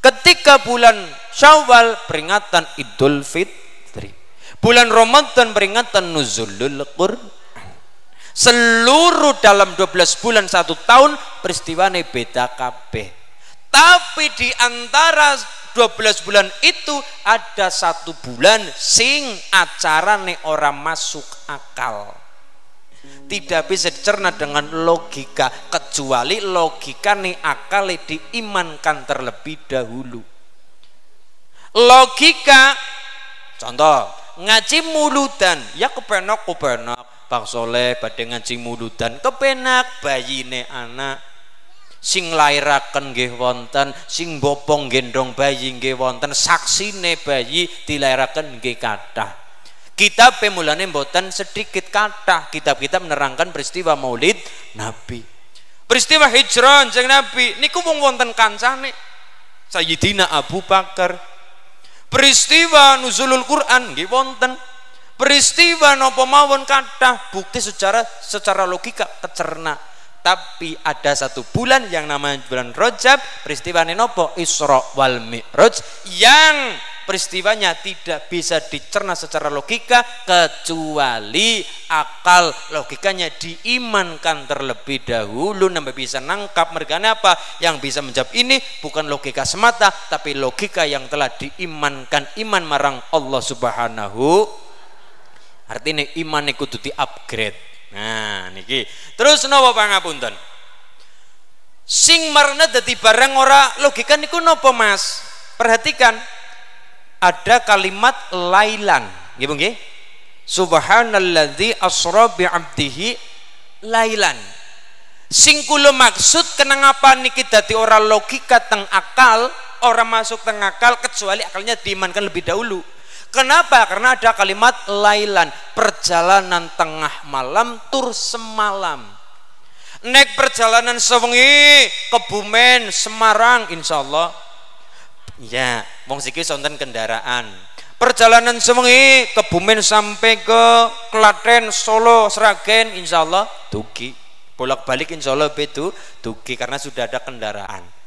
Speaker 1: Ketika bulan Syawal peringatan Idul Fitri. Bulan Ramadan peringatan Nuzulul Quran. Seluruh dalam 12 bulan satu tahun peristiwa beda kabeh tapi di antara 12 bulan itu ada satu bulan sing acara nih orang masuk akal. Tidak bisa dicerna dengan logika kecuali logika nih akal diimankan terlebih dahulu. Logika contoh ngaji muludan ya kepenak kepenak Pak Soleh pada ngaji muludan kepenak bayine anak sing lairaken nggih wonten sing bopong gendong bayi nggih wonten saksine bayi dilairaken nggih kathah. Kitab pemulane mboten sedikit kathah kitab-kitab menerangkan peristiwa Maulid Nabi. Peristiwa hijrah jeng Nabi niku wong wonten kancane. Sayyidina Abu Bakar. Peristiwa nuzulul Quran nggih wonten. Peristiwa nopo mawon kata bukti secara secara logika kecerna tapi ada satu bulan yang namanya bulan Rajab peristiwa nopo? Isra wal Mi'raj yang peristiwanya tidak bisa dicerna secara logika kecuali akal. Logikanya diimankan terlebih dahulu sampai bisa nangkap. Mereka apa? Yang bisa menjawab ini bukan logika semata tapi logika yang telah diimankan. Iman marang Allah subhanahu. Artinya iman itu di upgrade Nah, niki. Terus napa pangapunten? Sing marna dadi barang ora logika niku napa Mas? Perhatikan. Ada kalimat lailan, nggih nggih. Subhanalladzi asra bi 'abdihi lailan. Sing kula maksud kenapa niki dadi ora logika teng akal, ora masuk teng akal kecuali akalnya diimankan lebih dahulu. Kenapa? Karena ada kalimat lailan, perjalanan tengah malam tur semalam. Nek perjalanan sewengi Kebumen, Semarang, insya Allah. Ya, wong siki sonten kendaraan. Perjalanan sewengi Kebumen sampai ke Klaten, Solo, Sragen, insya Allah tuki. Bolak-balik insya Allah betul tuki karena sudah ada kendaraan.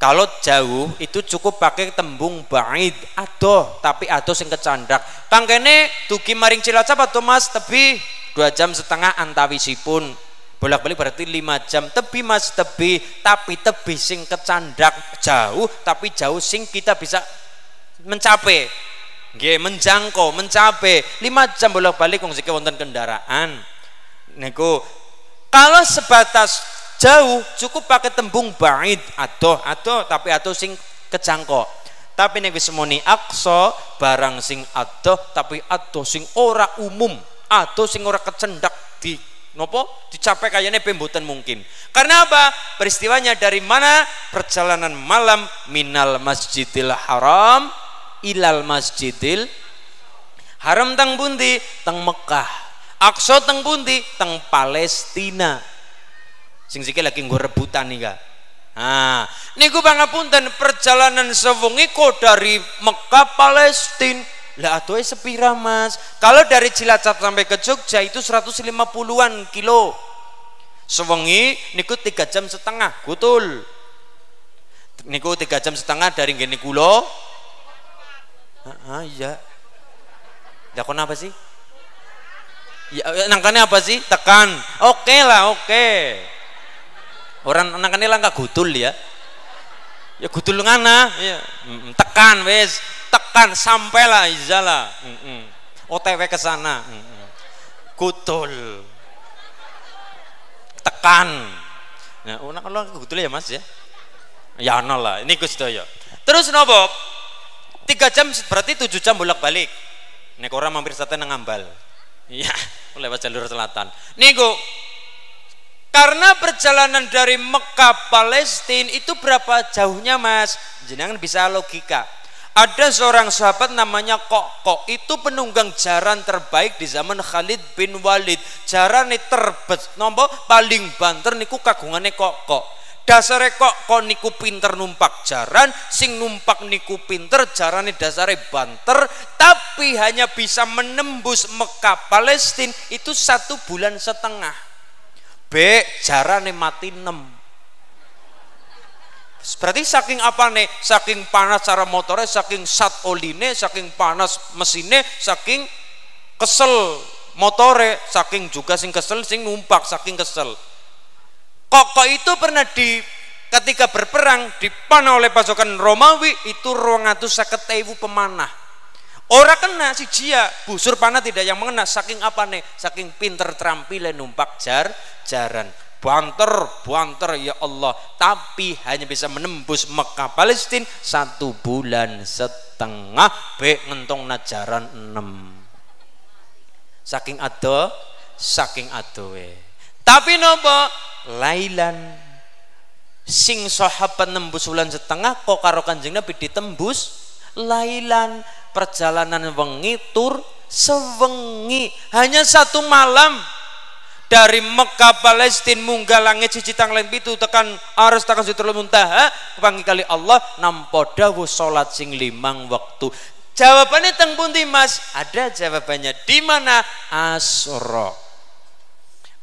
Speaker 1: Kalau jauh itu cukup pakai tembung ba'id. Adoh tapi adoh sing kecandak. Kang kene dugi maring Cilacap atau Mas? Tebi dua jam setengah antawisipun. Bolak-balik berarti lima jam. Tebi Mas tebi. Tapi tebi sing kecandak jauh tapi jauh sing kita bisa mencapai. Nggih menjangkau mencapai. Lima jam bolak-balik wong wonten kendaraan. Niku kalau sebatas jauh cukup pakai tembung ba'id. Atau atau tapi atau sing kejangkau tapi nek wis muni barang sing atau tapi atau sing ora umum atau sing ora kecendak di nopo? Dicapai kayaknya pembuatan mungkin. Karena apa? Peristiwanya dari mana? Perjalanan malam minal masjidil haram ilal masjidil haram. Tang bundi tang Mekah. Aksa tang bundi tang Palestina sing sikil lagi nggo rebutan nih kak. Nah niku pangapunten perjalanan sewengi kok dari Mekah Palestina. Lah atuhe sepira mas? Kalau dari Cilacap sampai ke Jogja itu 150-an kilo. Sewengi niku tiga jam setengah gutul niku tiga jam setengah dari gini kulo ah, iya. Ya apa sih? Ya nangkanya apa sih? Tekan. Oke okay lah oke. okay. Orang anak lah nggak gutul ya. Ya gutul ngana, ya. tekan wes, tekan sampailah izalah. OTW ke sana. Gutul. Tekan. Nah, orang kalau gutul ya Mas ya. Ya ana lah, ini Gus ya. Terus nopo? Tiga jam berarti tujuh jam bolak-balik. Nek orang mampir sate nang Ambal. Iya, lewat jalur selatan. Niku karena perjalanan dari Mekah Palestina itu berapa jauhnya Mas? Jenengan bisa logika. Ada seorang sahabat namanya Kok itu penunggang jaran terbaik di zaman Khalid bin Walid. Jaran terbet nompo paling banter niku kagungane Kok dasare kok kok niku pinter numpak jaran sing numpak niku pinter jarane dasare banter tapi hanya bisa menembus Mekah Palestina itu satu bulan setengah B jarane mati 6 berarti saking apa nih saking panas cara motornya saking sat oline saking panas mesinnya saking kesel motore saking juga sing kesel sing numpak saking kesel. Kok itu pernah di ketika berperang dipanah oleh pasukan Romawi itu ruang seket ewu pemanah Orang kena si jia, busur panah tidak yang mengena saking apa nih? Saking pinter terampil numpak jar jaran. Banter, banter ya Allah. Tapi hanya bisa menembus Mekah Palestina satu bulan setengah. Be ngentong najaran enam. Saking ado, saking adoe. Tapi nopo lailan sing sahabat nembus bulan setengah kok karo kanjeng Nabi ditembus lailan perjalanan wengi tur sewengi hanya satu malam dari Mekah Palestina munggah langit cici tanglen pitu tekan aras tekan situl muntaha kepangi kali Allah nampo dawuh salat sing limang waktu Jawabannya teng pundi Mas? Ada jawabannya. Di mana? Asra.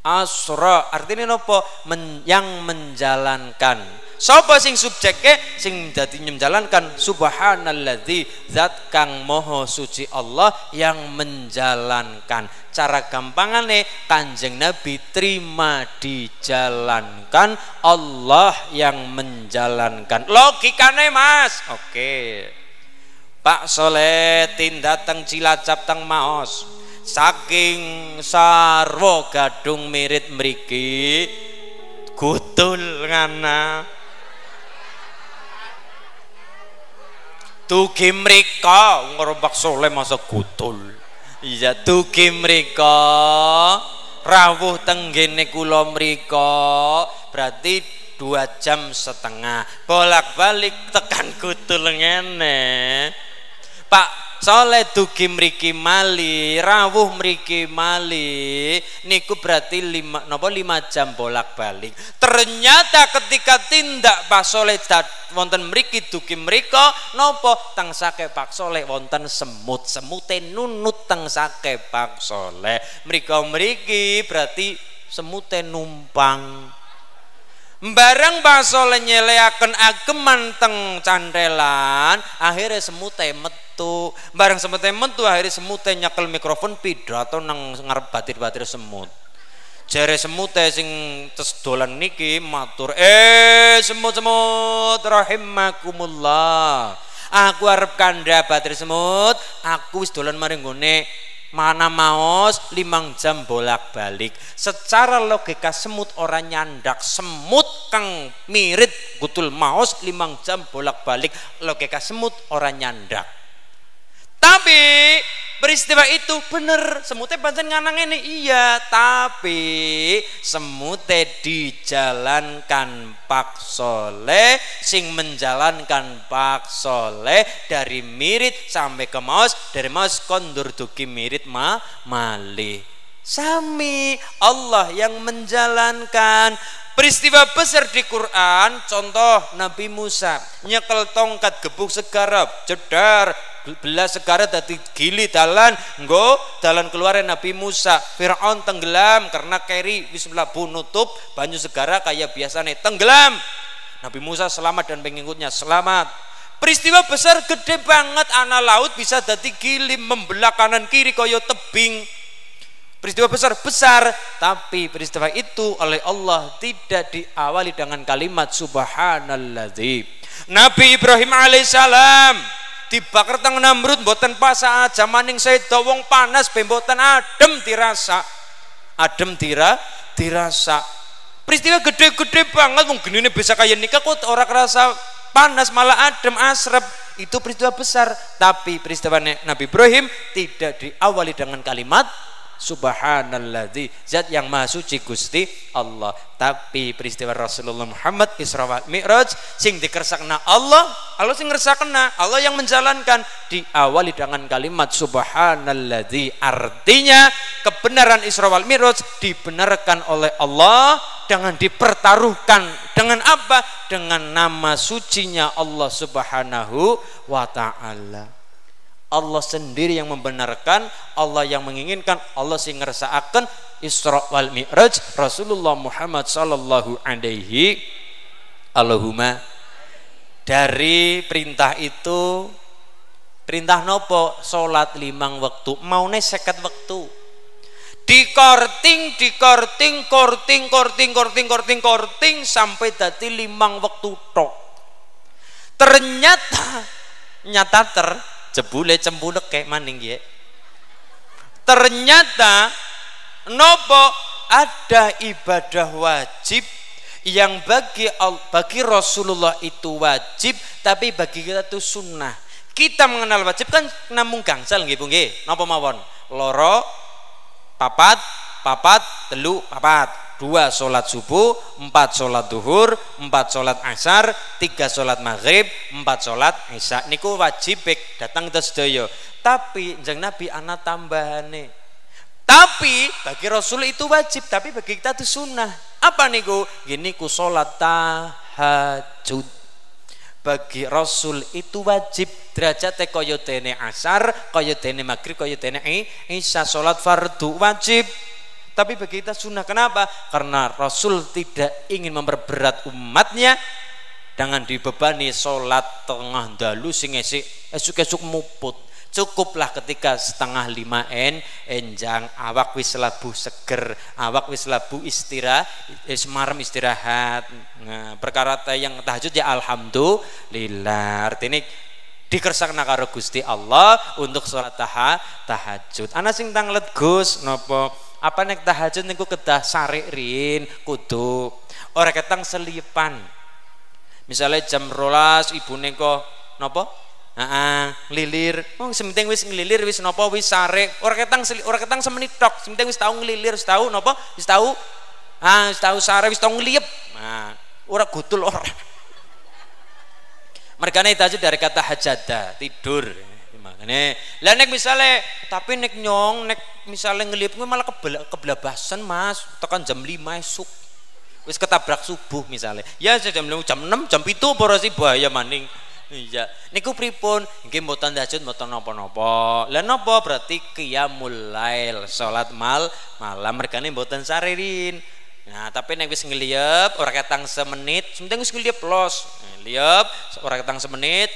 Speaker 1: Asra artinya nopo? Men, yang menjalankan Sapa sing subjeke sing dadi menjalankan subhanalladzi zat kang moho suci Allah yang menjalankan. Cara gampangane Kanjeng Nabi terima dijalankan Allah yang menjalankan. Logikane Mas. Oke. Pak Soleh tindak teng Cilacap teng Maos. Saking sarwa gadung mirit mriki gutul ngana Tugi mriko ngerombak soleh masa gutul. Iya tugi mriko rawuh tenggene kula mriko berarti dua jam setengah bolak-balik tekan gutul ngene. Pak Soleh dugi mriki mali, rawuh mriki mali, niku berarti lima, nopo lima jam bolak-balik. Ternyata ketika tindak Pak Soleh wonten mriki dugi mriko, nopo tang sake Pak Soleh wonten semut, semute nunut tang sake Pak Soleh. Mriko mriki berarti semute numpang Barang Soleh nyeleaken ageman teng candelan, akhirnya semute metu. Barang semute metu akhirnya semute nyakel mikrofon pidato nang ngarep batir-batir semut. Jere semute sing tes dolan niki matur, "Eh, semut-semut rahimakumullah." Aku arep kandha batir semut, aku wis dolan maring mana maos limang jam bolak-balik. Secara logika semut orang nyandak. Semut kang mirip gutul maos limang jam bolak-balik. Logika semut orang nyandak. Tapi peristiwa itu bener. Semutnya pancen nganang ini. Iya tapi semutnya dijalankan Pak Soleh sing menjalankan Pak Soleh dari mirit sampai ke maus dari maus kondur duki mirit ma mali. Sami Allah yang menjalankan Peristiwa besar di Quran, contoh Nabi Musa nyekel tongkat gebuk segarap, jedar, belas segara dadi gili dalan nggo dalan keluar Nabi Musa. Firaun tenggelam karena keri wis mlabu nutup banyu segara kayak biasanya tenggelam. Nabi Musa selamat dan pengikutnya selamat. Peristiwa besar gede banget anak laut bisa dadi gili membelah kanan kiri koyo tebing peristiwa besar besar tapi peristiwa itu oleh Allah tidak diawali dengan kalimat subhanalladzi. Nabi Ibrahim alaihissalam dibakar teng Namrud mboten pas jamaning seda wong panas be mboten adem dirasa adem tira dirasa peristiwa gede-gede banget wong genine bisa kaya nikah kok ora kerasa panas malah adem asrep. Itu peristiwa besar tapi peristiwa Nabi Ibrahim tidak diawali dengan kalimat subhanalladzi zat yang maha suci Gusti Allah. Tapi peristiwa Rasulullah Muhammad Isra wa Mi'raj sing dikersakna Allah Allah sing ngersakna Allah yang menjalankan. Diawali dengan kalimat subhanalladzi artinya kebenaran Isra Mi'raj dibenarkan oleh Allah dengan dipertaruhkan dengan apa? Dengan nama sucinya Allah Subhanahu wa taala Allah sendiri yang membenarkan, Allah yang menginginkan, Allah sing ngersaaken Isra wal Mi'raj Rasulullah Muhammad sallallahu alaihi Allahumma. Dari perintah itu perintah nopo? Salat limang waktu maune seket waktu. Dikorting dikorting korting korting korting korting korting sampai dati limang waktu tok. Ternyata nyata ter jebule cempulek kayak maning ya ternyata nopo ada ibadah wajib yang bagi bagi Rasulullah itu wajib tapi bagi kita itu sunnah. Kita mengenal wajib kan namung gangsal nggih nggih. Napa mawon? Loro papat papat telu papat dua sholat subuh, empat sholat duhur, empat sholat asar, tiga sholat maghrib, empat sholat isya. Niku wajib datang ke sedaya. Tapi jeng Nabi anak tambahane. Tapi bagi Rasul itu wajib, tapi bagi kita itu sunnah. Apa niku? Gini ku sholat tahajud. bagi Rasul itu wajib derajatnya kaya dene asar kaya dene maghrib kaya dene isya salat fardu wajib tapi bagi kita sunnah. Kenapa? Karena Rasul tidak ingin memperberat umatnya dengan dibebani sholat tengah dalu sing esuk-esuk muput cukuplah ketika setengah lima en enjang awak wis labu seger awak wis labu istirahat semarem istirahat. Nah, perkara yang tahajud ya alhamdulillah. Artinya dikersakna karo Allah untuk sholat taha, tahajud. Ana sing tanglet Gus nopo apa nek tahajud niku kedah saririn kudu ora ketang selipan misalnya jam rolas ibu kok nopo Heeh, ngelilir. Oh, sementing wis ngelilir wis napa wis sare. Ora ketang ora ketang semenit tok. Sementing wis tau ngelilir, wis tau napa? Wis tau ah wis tau sare, wis tau ngeliep. Nah, ora gutul ora. Itu dari kata hajada, tidur. Makanya, lah nek misale tapi nek nyong nek misale ngeliep gue malah kebel, kebelabasan Mas, tekan jam 5 esuk. Wis ketabrak subuh misalnya. Ya jam 5, jam 6, jam 7 apa sih bahaya maning. Iya, niku pripun? Nggih mboten tahajud mboten napa-napa. Lah napa berarti qiyamul lail, salat mal malam mergane mboten saririn. Nah, tapi nek wis ngliyep ora ketang semenit, sementing wis ngliyep los. Ngliyep ora ketang semenit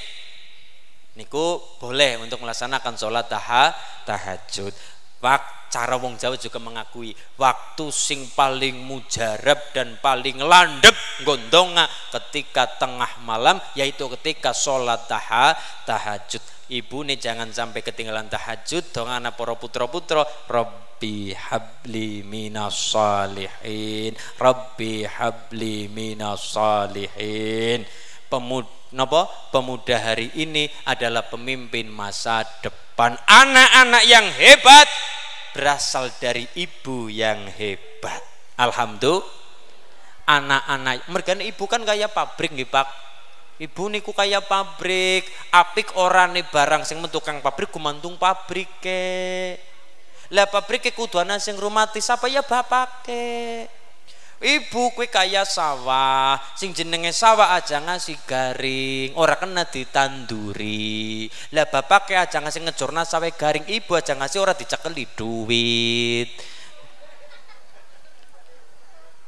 Speaker 1: niku boleh untuk melaksanakan sholat taha, tahajud. Waktu cara wong Jawa juga mengakui waktu sing paling mujarab dan paling landep gondonga ketika tengah malam yaitu ketika sholat taha tahajud ibu nih jangan sampai ketinggalan tahajud dong anak para putra putra Rabbi habli minas salihin Rabbi habli minas salihin pemuda Napa? pemuda hari ini adalah pemimpin masa depan. Anak-anak yang hebat berasal dari ibu yang hebat. Alhamdulillah. Anak-anak mereka ibu kan kayak pabrik nih pak. Ibu niku kayak pabrik apik orang nih barang sing mentukang pabrik kumantung pabrik ke lah pabrik ke kuduana sing rumatis apa ya bapak ke Ibu kue kaya sawah, sing jenenge sawah aja ngasih garing, ora kena ditanduri. Lah bapak ke aja ngasih ngejorna sawah garing, ibu aja ngasih ora dicekeli duit.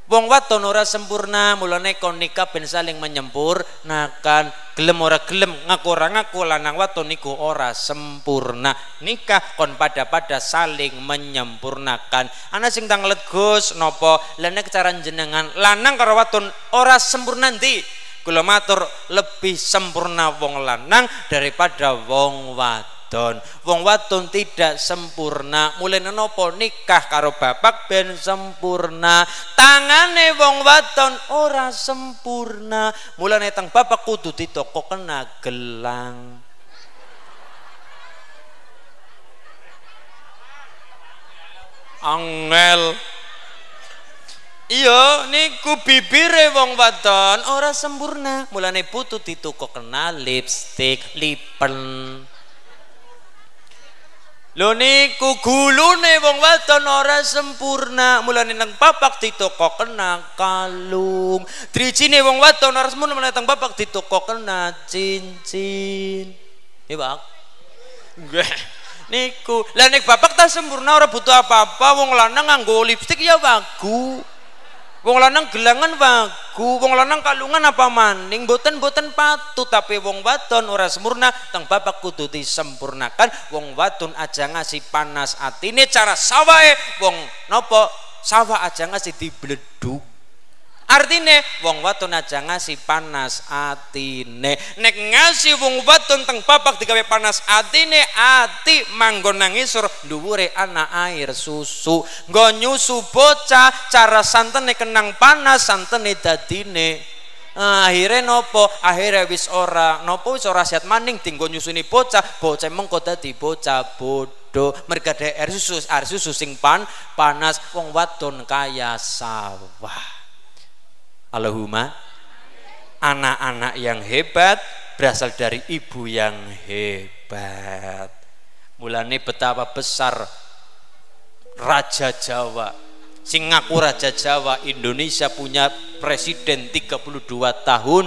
Speaker 1: Wong waton ora sempurna, mulane kon nikah ben saling menyempurnakan. Gelem ora gelem, ngaku ora ngaku lanang waton niku ora sempurna. Nikah kon pada-pada saling menyempurnakan. Ana sing tanglet Gus napa? Lah nek cara jenengan lanang karo waton ora sempurna ndi? Kula matur lebih sempurna wong lanang daripada wong wadon wadon wong wadon tidak sempurna. Mulai nopo nikah karo bapak ben sempurna. Tangane wong wadon ora sempurna. Mulai tang bapak kudu di toko kena gelang. Angel. Iya niku bibire wong wadon ora sempurna. Mulane butuh toko kena lipstick lipen Lho niku gulune wong wadon ora sempurna. Mulane nang papak ditoko kena kalung. Drijine wong wadon ora sempurna mulane nang papak ditoko kena cincin. Ya, Pak. Nggih. Niku. Lah nek bapak tak sempurna ora butuh apa-apa wong lanang nganggo lipstik ya bagus. Wong lanang gelangan wagu, wong lanang kalungan apa maning, boten-boten patut tapi wong wadon ora sempurna, teng bapak kudu disempurnakan. Wong wadon aja ngasih panas atine cara sawae wong nopo sawah aja ngasih dibleduk Artine wong wadon aja ngasih panas atine. Nek ngasih wong wadon teng papak digawe panas atine, ati manggon nang isor dhuwure ana air susu. Nggo nyusu bocah cara santene kenang panas santene dadine. Nah, akhirnya nopo akhirnya wis ora nopo wis ora sehat maning tinggo nyusuni bocah bocah mengko dadi bocah bodoh mereka air susu air susu sing pan panas wong wadon kaya sawah Allahumma anak-anak yang hebat berasal dari ibu yang hebat. Mulane betapa besar Raja Jawa. Sing ngaku Raja Jawa Indonesia punya presiden 32 tahun.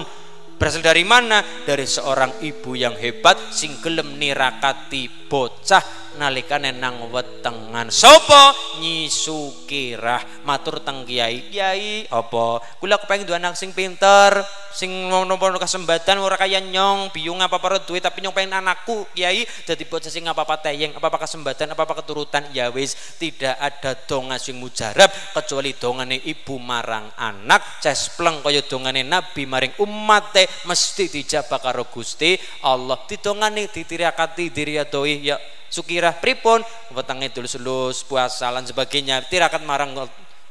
Speaker 1: Berasal dari mana? Dari seorang ibu yang hebat sing gelem nirakati bocah nalikane nang wetengan. Sapa nyisukirah matur teng kiai. Kiai apa? Kula kepengin duwe anak sing pinter sing nopo kesempatan ora kaya nyong biung apa para duit tapi nyong pengen anakku kiai. Jadi bocah sing apa apa teyeng apa apa kesempatan apa apa keturutan ya wis. Tidak ada donga sing mujarab kecuali dongane ibu marang anak. Cespleng kaya dongane nabi maring umat mesti dijabah karo Gusti Allah. Didongane ditirakati diriadoi ya sukirah pripun? Wetenge tulus-lulus puasa lan sebagainya. Tirakat marang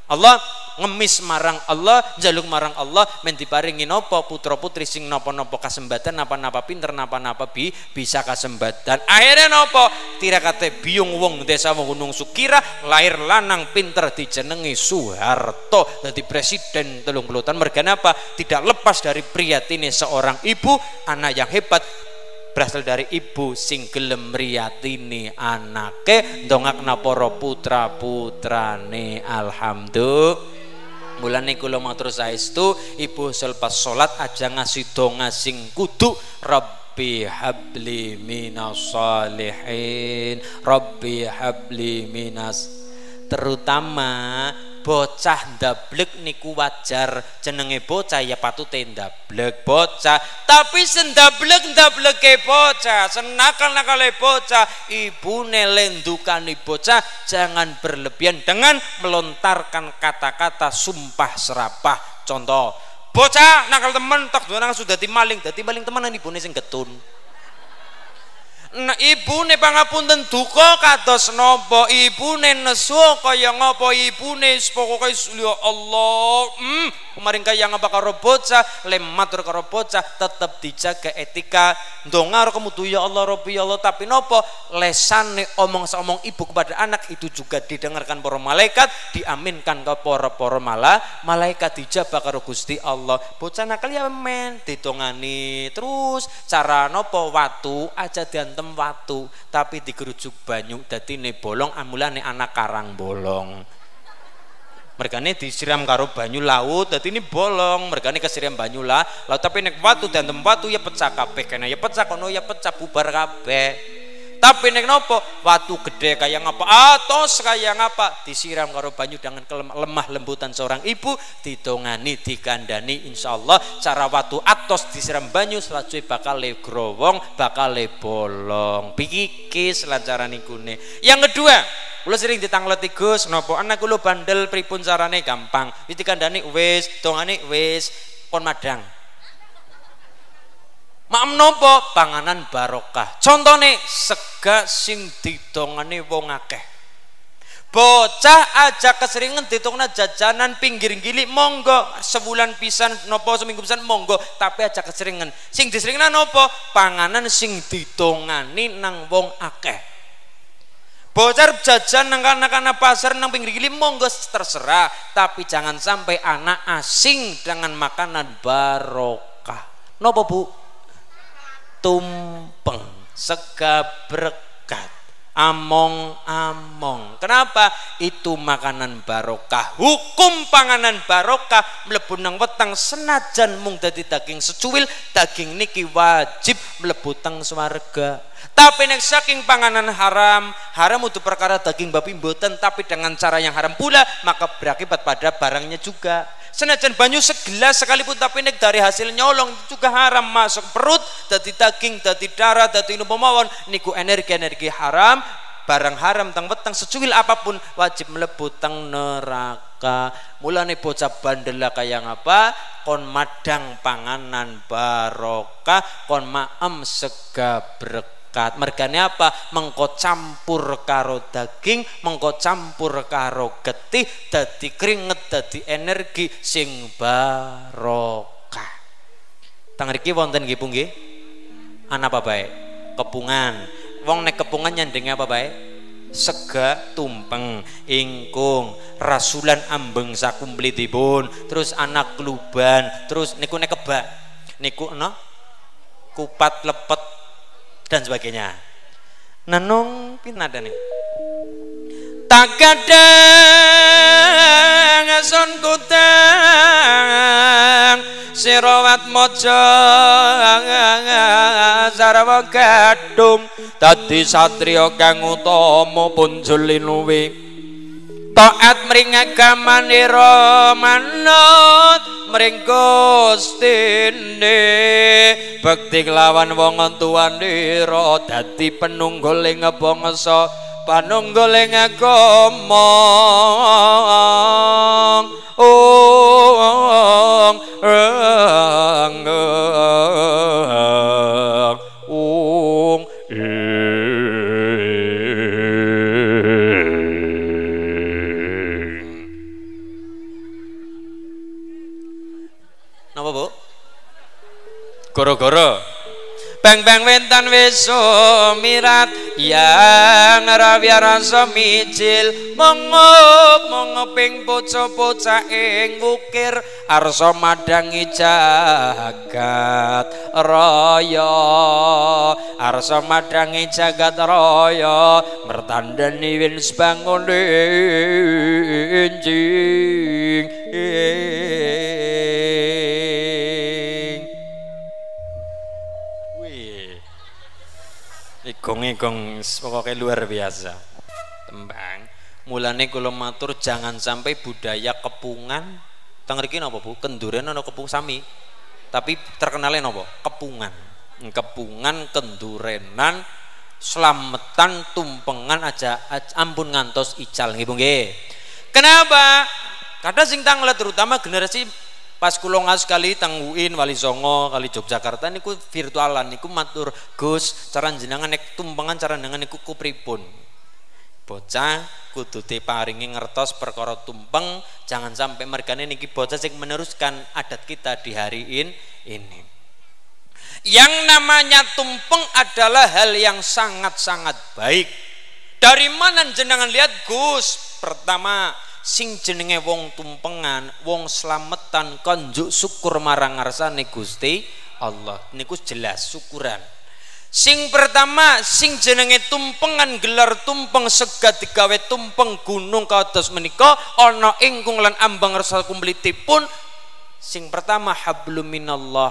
Speaker 1: Allah ngemis marang Allah jaluk marang Allah men diparingi napa putra putri sing napa-napa kasembatan napa-napa pinter napa-napa bi bisa kasembatan. Akhirnya napa tirakate biung wong desa Gunung Sukira lahir lanang pinter dijenengi Soeharto. Jadi presiden telung puluhan mergane apa tidak lepas dari pria ini seorang ibu anak yang hebat berasal dari ibu sing gelem riyatini anake ndongakna para putra-putrane. Alhamdulillah. Mulane kula matur saestu ibu selepas salat aja ngasih donga sing kudu Rabbi habli minas salihin Rabbi habli minas terutama bocah ndablek niku wajar. Jenenge bocah ya patute ndablek. Bocah. Tapi sendablek ndableke bocah. Senakal nakale bocah ibune lendukani bocah jangan berlebihan dengan melontarkan kata-kata sumpah serapah. Contoh bocah nakal temen tak sudah timaling dadi maling temenan ibune sing getun ibune pangapunten duka kados napa ibune nesu kaya ngapa ibune pokoke ya Allah. Hmm kemarin kaya ngapa karo bocah lem matur karo bocah tetep dijaga etika. Ndonga kemudu ya Allah Rabbi ya Allah. Tapi nopo lesane omong seomong ibu kepada anak itu juga didengarkan para malaikat diaminkan ke para para malah malaikat dijabah karo Gusti Allah. Bocah nakal ya men ditongani terus cara nopo watu aja diantem watu tapi digerujuk banyu dadi ne bolong amulane anak karang bolong. Mereka ini disiram karo banyu laut jadi ini bolong. Mereka ini kesiram banyu lah. Laut tapi nek watu dan tempat ya pecah kabeh. Kena ya pecah kono ya pecah bubar kabeh tapi nek nopo watu gede kayak ngapa? Atos kayak ngapa? Disiram karo banyu dengan lemah lembutan seorang ibu ditongani dikandani insya Allah cara watu atos disiram banyu selanjutnya bakal le growong bakal le bolong. Pikikis lancaran ikune. Yang kedua Kula sering ditangleti Gus, nopo? Anak kula bandel pripun carane? Gampang. Ditikandani wis, dongane wis, kon madang. Maem nopo panganan barokah. Contone sega sing didongane wong akeh. Bocah aja keseringan ditungna jajanan pinggir gili monggo sebulan pisan nopo seminggu pisan monggo tapi aja keseringan sing diseringan nopo panganan sing ditongani nang wong akeh Bocor jajan nang kana pasar nang pinggir gili monggo terserah, tapi jangan sampai anak asing dengan makanan barokah. Nopo Bu? Tumpeng, sega berkat among-among. Kenapa? Itu makanan barokah. Hukum panganan barokah mlebu nang wetang senajan mung dadi daging secuil, daging niki wajib mlebu teng swarga tapi nek saking panganan haram haram untuk perkara daging babi mboten tapi dengan cara yang haram pula maka berakibat pada barangnya juga senajan banyu segelas sekalipun tapi nek dari hasil nyolong juga haram masuk perut dadi daging dadi darah dadi pemawon niku energi-energi haram barang haram tang weteng secuil apa pun wajib mlebu teng neraka. Mulane bocah bandel kaya ngapa? Kon madang panganan barokah kon maem sega brek zakat. Mergane apa? Mengko campur karo daging mengko campur karo getih dadi keringet dadi energi sing barokah. Tang riki wonten nggih Bu nggih? Ana apa bae? Kepungan wong nek kepungan nyandenge apa bae? Sega tumpeng ingkung rasulan ambeng sakumplitipun terus anak kluban terus niku nek kebak niku no? Kupat lepet dan sebagainya. Nenung pinada nih. Tak kadang son kutang sirawat mojo sarwa gadung. Dadi satriya kang utama punjul taat mring agamanira manut mring Gustine bekti lawan wong tuwanira dadi penungguling bangsa panungguling agama. Ong rang ong Napa, Bu? Goro-goro. Bang-bang wentan wis mirat. Yang rawi rasa micil mongop mongoping bocah-bocah ing wukir arsa madangi jagat raya. Arsa madangi jagat raya. Mertandani wins bangun injing Igong-igong pokoknya luar biasa. Tembang. Mulane kula matur jangan sampai budaya kepungan teng mriki napa Bu? Kenduren ana kepung sami. Tapi terkenalnya napa? Kepungan. Kepungan kendurenan selametan tumpengan aja ampun ngantos ical nggih Bu. Kenapa? Kadang sing tanglet terutama generasi pas kula sekali tang UIN Wali Songo kali Yogyakarta niku virtualan niku matur. Gus cara jenengan nek tumpengan cara jenengan niku kupripun bocah kudu diparingi ngertos perkara tumpeng jangan sampai mergane niki bocah sing meneruskan adat kita di hari in, ini. Yang namanya tumpeng adalah hal yang sangat-sangat baik. Dari mana jenengan lihat Gus? Pertama sing jenenge wong tumpengan wong slametan konjuk syukur marang ngarsane Gusti Allah. Niku jelas syukuran. Sing pertama sing jenenge tumpengan gelar tumpeng sega digawe tumpeng gunung kados menika ana ingkung lan ambang rasa kumlitipun sing pertama hablum minallah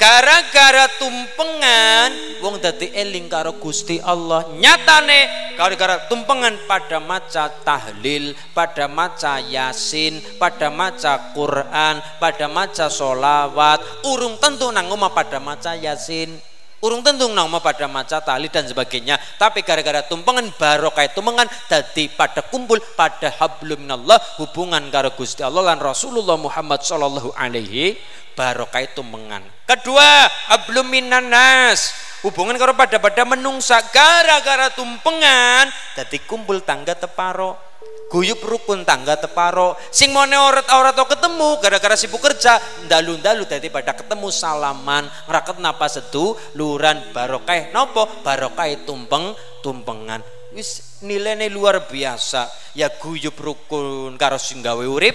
Speaker 1: gara-gara tumpengan wong dadi eling karo Gusti Allah. Nyatane gara-gara tumpengan pada maca tahlil pada maca yasin pada maca Quran pada maca solawat urung tentu nang pada maca yasin urung tentu nang pada maca tahlil dan sebagainya. Tapi gara-gara tumpengan barokah tumpengan dadi pada kumpul pada hablum minallah hubungan karo Gusti Allah lan Rasulullah Muhammad sallallahu alaihi barokah tumpengan kedua ablum nas hubungan karo pada-pada menungsa. Gara-gara tumpengan dadi kumpul tangga teparo guyup rukun tangga teparo. Sing mau orat-orat ketemu gara-gara sibuk kerja dalu-dalu dadi pada ketemu salaman ngeraket napa sedu luran barokah nopo? Barokah tumpeng tumpengan. Wis nilainya luar biasa. Ya guyup rukun karo singgawe urip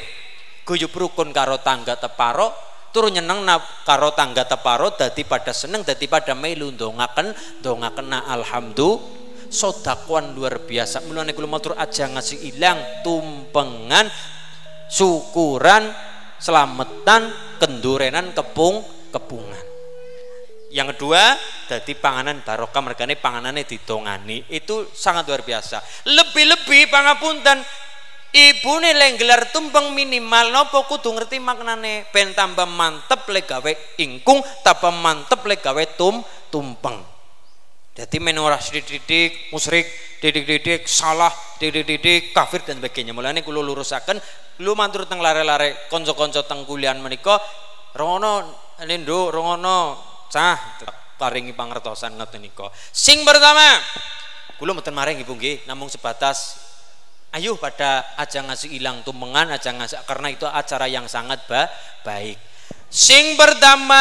Speaker 1: guyup rukun karo tangga teparo tur nyeneng karo tangga teparo dadi pada seneng dadi pada melu ndongaken ndongaken alhamdulillah sodakuan luar biasa. Mulane kula matur aja ngasih ilang tumpengan syukuran selametan kendurenan kepung kepungan yang kedua jadi panganan barokah. Mergane panganannya didongani. Itu sangat luar biasa. Lebih-lebih pangapunten Ibu nih lenggelar tumpeng minimal nopo kudu ngerti maknane? Ben tambah mantep le gawe ingkung tambah mantep le gawe tum tumpeng jadi menora didik musrik didik-didik salah didik-didik kafir dan sebagainya. Mulane kulo lurusaken lu mantur teng lare-lare konco-konco teng kulian menika rongono nindo rongono cah paringi pangertosan ngoten nika sing pertama kulo mboten maring ibu nggih namung sebatas ayo pada aja ngasih hilang tumpengan aja ngasih karena itu acara yang sangat ba baik sing pertama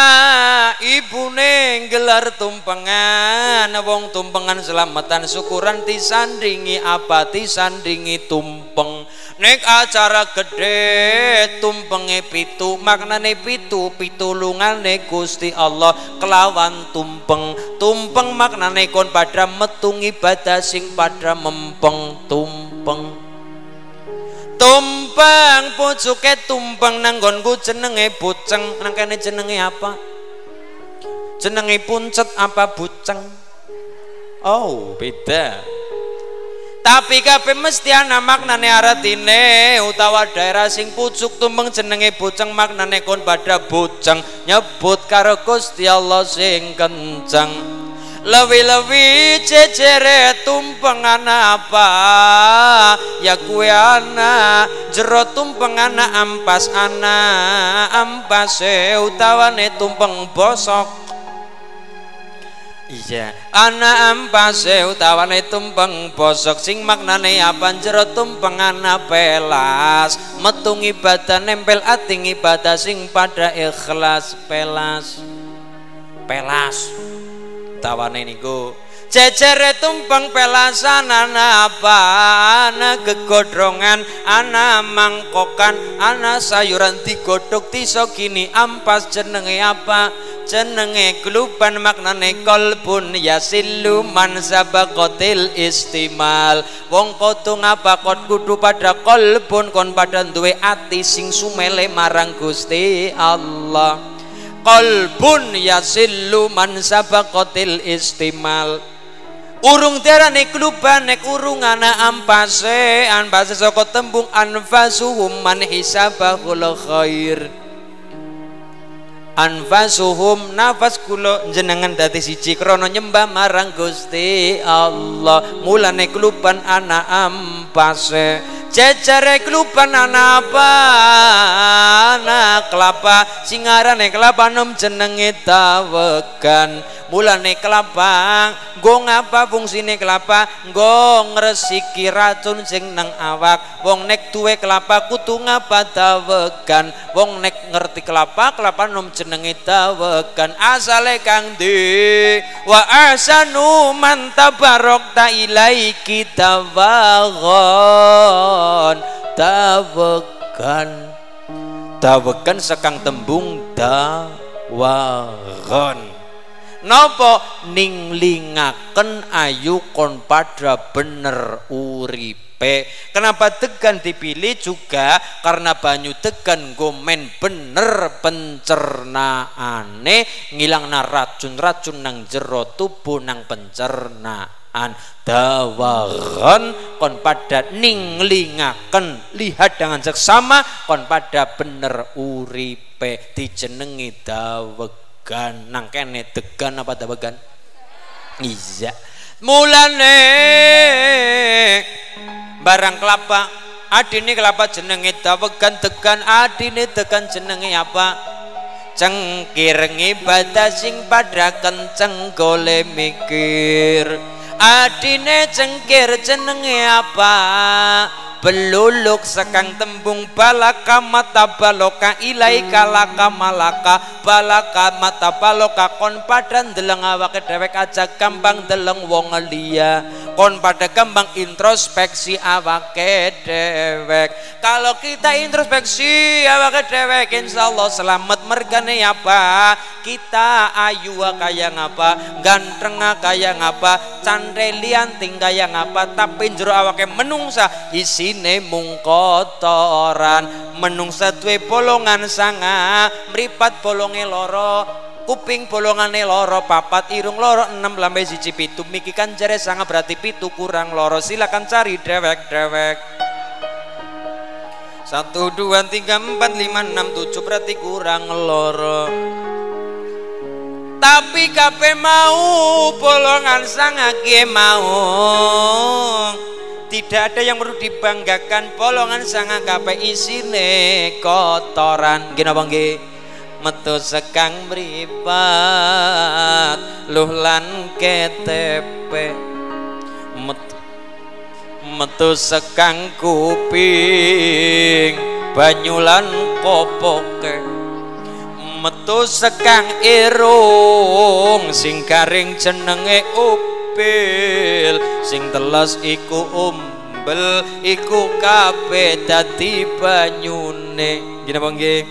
Speaker 1: ibu neng gelar tumpengan. Wong tumpengan selamatan syukuran tisandingi apa tisandingi tumpeng. Nek acara gede tumpenge pitu maknane pitu pitulungane Gusti Allah kelawan tumpeng. Tumpeng maknane kon pada metung ibadah sing pada mempeng tumpeng tumpeng pucuke tumpeng nanggonku jenenge buceng. Nang kene jenenge apa? Jenenge puncet apa buceng? Oh beda. Tapi kabeh mesti ana maknane aratine utawa daerah sing pucuk tumpeng jenenge buceng maknane kon pada buceng. Nyebut karo Gusti Allah sing kenceng lewi-lewi cecere tumpengan apa? Ya kue ana jero tumpengan ampas ana. Ampas utawane tumpeng bosok. Iya ana ampas utawane tumpeng bosok. Sing maknane apa? Jero tumpengan pelas. Metung ibadah nempel ati ibadah sing pada ikhlas pelas. Pelas tawane niku. Cecere tumpeng pelasan apa? Ana kegodrongan ana mangkokan ana sayuran digodhog tiso kini ampas jenenge apa? Jenenge kelupan maknane kolbun yasilu man sabaqatil istimal. Wong kotu ngapa kot kudu pada kolbun kon pada duwe ati sing sumele marang Gusti Allah qalbun yasillu man sabaqatil istimal. Urung tiarane kluban nek urung ana ampase ampase saka tembung anfasuhum man hisabahul khair anfasuhum nafas kula jenengan dadi siji krana nyembah marang Gusti Allah. Mulane kluban ana ampase jejare kluban ana apa ana kelapa singarane kelapa nom jenenge tawegan mulane kelapa nggo ngapa fungsine kelapa? Nggo ngresiki racun sing nang awak. Wong nek duwe kelapa kudu ngapa tawegan wong nek ngerti kelapa kelapa nom jenenge tawegan asale kang di wa asanu man tabarokta ilaiki tawagon. Tawegan. Tawegan sekang tembung dawagon Nopo ninglingaken ayu kon bener kenapa tegan dipilih juga? Karena banyu tegan gomen bener pencernaane ngilang racun-racun nang jero tubuh nang pencernaan. Dawahan kon pada ninglingaken. Lihat dengan seksama kon pada bener uripe. Dijenengi daweg degan nang kene degan apa degan iya. Mulane barang kelapa adine kelapa jenenge dawegan degan adine degan jenenge apa? Cengkir ngibadah sing pada kenceng gole mikir. Adine cengkir jenenge apa beluluk sekang tembung balaka mata baloka ilai kalaka malaka. Balaka mata baloka kon padan deleng awake dewek aja gampang deleng wong liya kon pada gampang introspeksi awake dewek kalau kita introspeksi awake dewek insyaallah selamat mergane apa? Kita ayu kaya ngapa ganteng kaya ngapa candelian tinggal kaya ngapa tapi jero awake menungsa isi isine mung kotoran. Menungsa duwe bolongan sanga mripat bolonge loro kuping bolongane loro papat irung loro enam lambe siji pitu. Miki kan jare sanga berarti pitu kurang loro. Silakan cari dewek-dewek. Satu dua tiga empat lima enam tujuh berarti kurang loro tapi kape mau bolongan sanga mau. Tidak ada yang perlu dibanggakan polongan sangat kape isine kotoran. Gini apa nggih? Metu sekang mripat luh lan KTP metu, metu sekang kuping banyulan kopoke metu sekang irung sing garing jenenge up mobil sing telas iku umbel iku kabeh dadi banyune. Apa nggih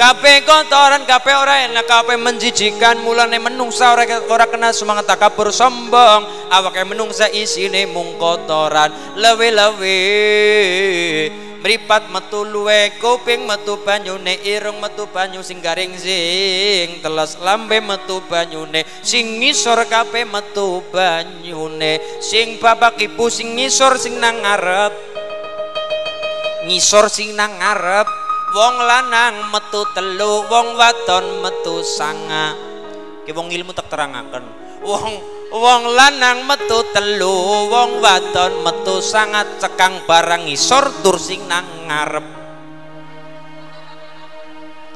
Speaker 1: kabeh kotoran kabeh ora enak kabeh menjijikan. Mulane menungsa ora ora kena semangat takabur sombong. Awake menungsa isine mung kotoran. Lewe-lewe mripat metu luwe kuping metu banyune irung metu banyu sing garing sing teles lambe metu banyune sing ngisor kabeh metu banyune. Sing bapak ibu sing ngisor sing nang ngarep. Ngisor sing nang ngarep wong lanang metu telu wong wadon metu sanga. Ki wong ilmu tak terangaken. Wong wong lanang metu telu wong wadon metu sangat cekang barang isor tur sing nang ngarep.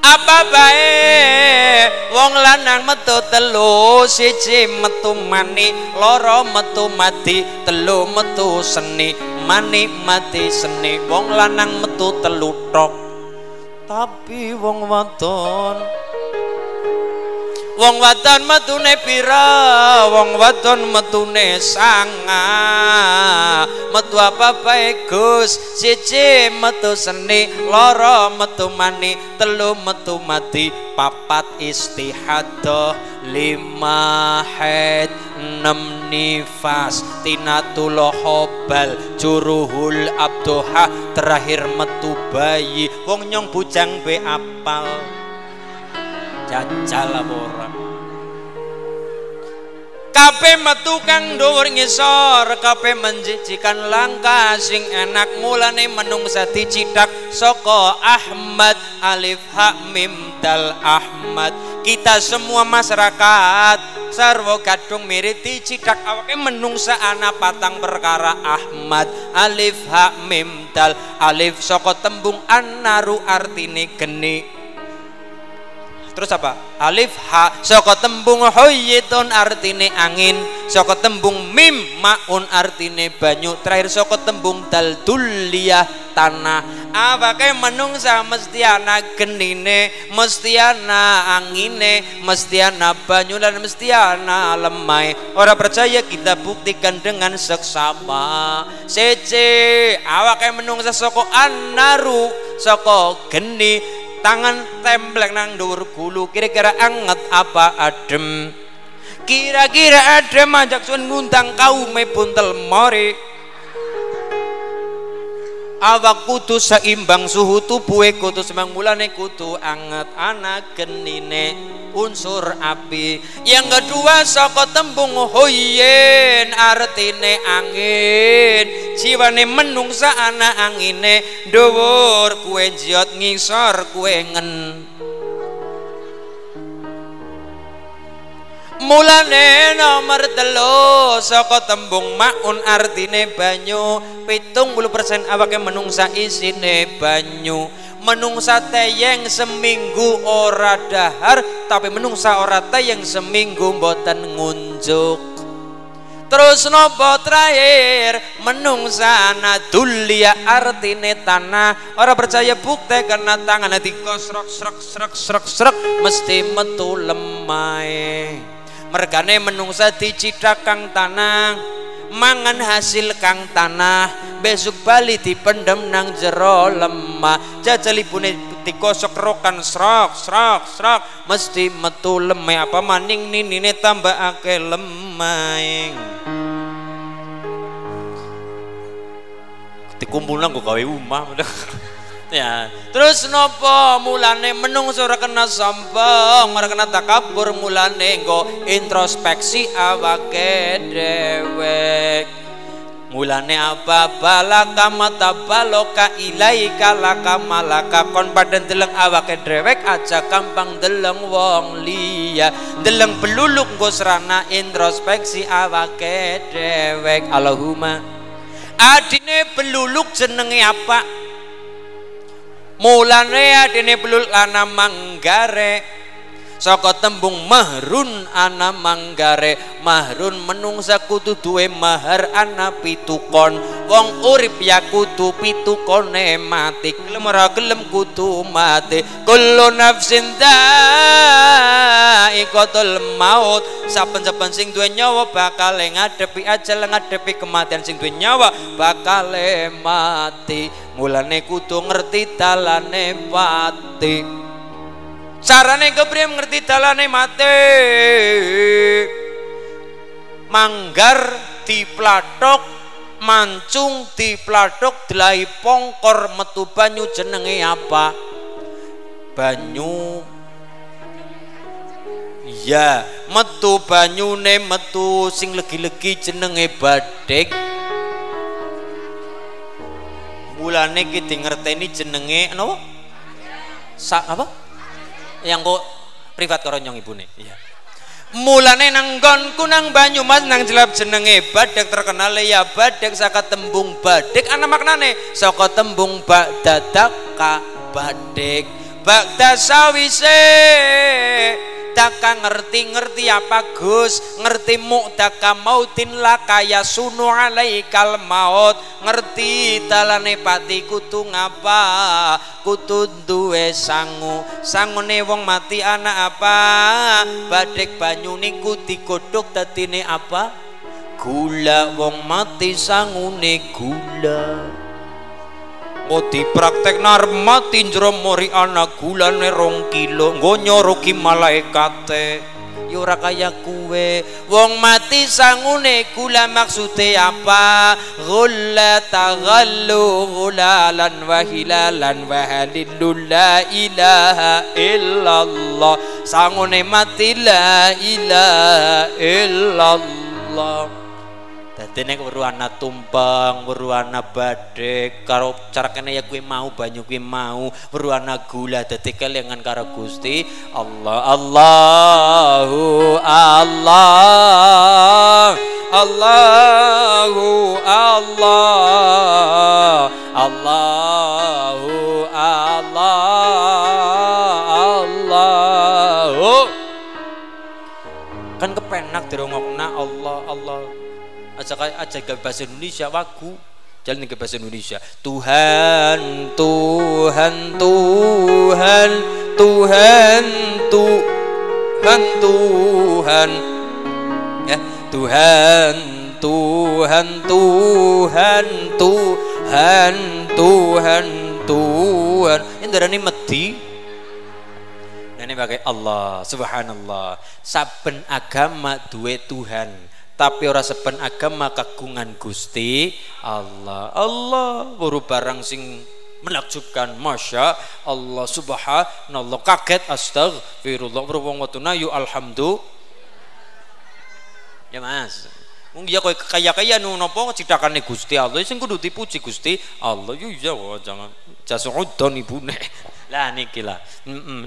Speaker 1: Apa bae? Wong lanang metu telu siji metu mani loro metu mati telu metu seni mani mati seni. Wong lanang metu telu tok tapi wong wadon wong wadon metune pira? Wong wadon metune sanga. Metu apa bae Gus? Siji metu seni loro metu mani telu metu mati papat istihadah lima haid enam nifas tinatul hobal juruhul abdoha terakhir metu bayi. Wong nyong bujang be apal jajal ora Kape metu kang dhuwur ngisor kape menjijikan langkah sing enak. Mulane menungsa dicidak saka Ahmad alif ha mim dal Ahmad. Kita semua masyarakat sarwa gadung mirip dicidak awake menungsa ana patang perkara Ahmad. Alif ha mim dal alif saka tembung annaru artine geni Terus apa? Alif ha saka tembung hoyitun artine angin, saka tembung mim maun artine banyu, terakhir saka tembung dal duliyah tanah. Kayak menungsa mesti ana genine, mesti ana angine, mesti ana banyu dan mesti lemai. Orang percaya kita buktikan dengan seksama. Sece awak kayak menungsa saka anaru, saka geni, tangan templek nang dhuwur gulu. Kira-kira anget apa adem? Kira-kira adem ajak sun ngundang kaume buntel mori awak kudu seimbang suhu tubuh kudu semang mulane kudu anget anak genine unsur api. Yang kedua saka tembung hoyen artine angin. Jiwane menungsa anak angine dhuwur kue jiot ngisor kue ngen mulane nomor telu saka tembung maun artine banyu. Pitung puluh persen awake menungsa isine banyu. Menungsa teyeng seminggu ora dahar tapi menungsa ora teyeng seminggu mboten ngunjuk. Terus nopo terakhir? Menungsa dulia artine tanah. Orang percaya bukti karena tangan nanti kosrok srok srok srok srok mesti metu lemai mergane menungsa dicidak kang tanah mangan hasil kang tanah. Besok bali dipendem nang jero lemah. Jajal ibune dikosok rokan srok srok srok. Mesti metu lemah apa maning ninine tambah ake lemah dikumpul nang gawe umah ya terus nopo mulane menungso ora kena sombong ora kena takabur mulane nggo introspeksi awake dewek mulane apa balaka mata baloka ilaika laka malaka. Kon paden deleng awake dewek aja gampang deleng wong liya. Deleng beluluk nggo serana introspeksi awake dewek Allahumma. Adine beluluk jenenge apa mulane adene belul ana manggare saka tembung mahrun ana manggare mahrun menungsa kudu duwe mahar ana pitukon. Wong urip ya kudu pitukone mati gelem ora gelem kudu mati. Kullu nafsin dha'iqatul maut. Saben-saben sing duwe nyawa bakal ngadepi ajal ngadepi kematian sing duwe nyawa bakal mati. Mulane kudu ngerti dalane pati carane kepriye ngerti dalane mati manggar diplatok mancung di pladok delai pongkor metu banyu jenenge apa? Banyu. Iya metu banyune metu sing legi-legi jenenge badek mulane kita ngerteni jenenge napa? Sa apa yang kok privat karo nyong ibune? Iya. Mulane nang nggonku nang Banyumas nang jelap jenenge badek terkenal ya badek saka tembung badek ana maknane? Saka tembung bak dadak ka badek bak dasawise daka ngerti-ngerti apa Gus? Ngerti mu'daka mautin kaya sunu alaikal maut. Ngerti talane pati kutu ngapa? Kutu duwe sangu. Sangune wong mati anak apa? Badek banyu niku digodhog dadine apa? Gula wong mati sangune gula Mau dipraktek narmati njero mori anak gulane rong kilo. Nggo nyoroki malaikate. Ya kaya kuwe wong mati sangune gula maksude apa? Ghulla taghallu ghulalan wa hilalan wa ilaha illallah. Sangune mati la ilaha illallah Dadi nek weru ana tumpeng, weru ana badhek, karo cara kene ya kuwi mau banyu kuwi mau, weru ana gula dadi kelingan karo Gusti Allah. Allahu Allah. Allahu Allah. Allahu Allah. Allah. Kan kepenak dirungokna Allah Allah aja ke bahasa Indonesia wagu. Jalan ke bahasa Indonesia. Tuhan Tuhan Tuhan Tuhan Tuhan Tuhan. Ya Tuhan Tuhan Tuhan Tuhan Tuhan Tuhan. Ini darani medi. Ini pakai Allah. Subhanallah. Saben agama duwe Tuhan tapi ora seben agama kagungan Gusti Allah. Allah baru barang sing menakjubkan masya Allah subhanallah. Kaget astagfirullah wong watuna yu alhamdulillah. Ya mas. Wong ya kowe kaya-kaya nu napa cidakane Gusti Allah sing kudu dipuji Gusti Allah. Yo ya jangan. Jasuudon ibune lah niki lah.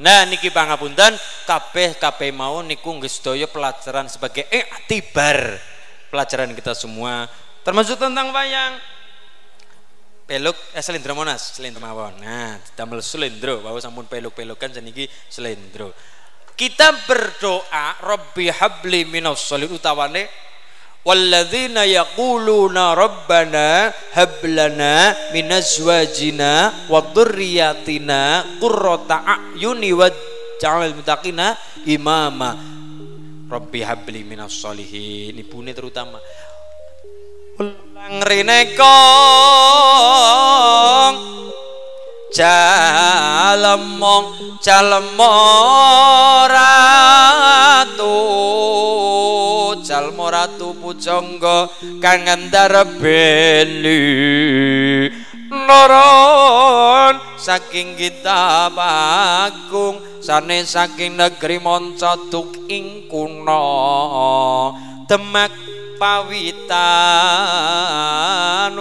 Speaker 1: Nah niki pangapunten kabeh kabeh mau niku nggih sedaya pelajaran sebagai iktibar pelajaran kita semua. Termasuk tentang wayang. Peluk eh selendro monas. Selendro mawon. Nah damel selendro. Bahwa sampun peluk-pelukan seniki selendro. Kita berdoa Rabbi habli minas solid utawane walladzina yaquluna rabbana hab lana min azwajina wa dhurriyyatina qurrata a'yuni waj'al muttaqina imama Rabbi habli minas solihin ibune terutama. Ulang rene Jalemong Jalmoratu Jalmoratu pujangga kang endarbeni noron. Saking kita bagung sane saking negeri Moncotuk ing kuna demak pawitan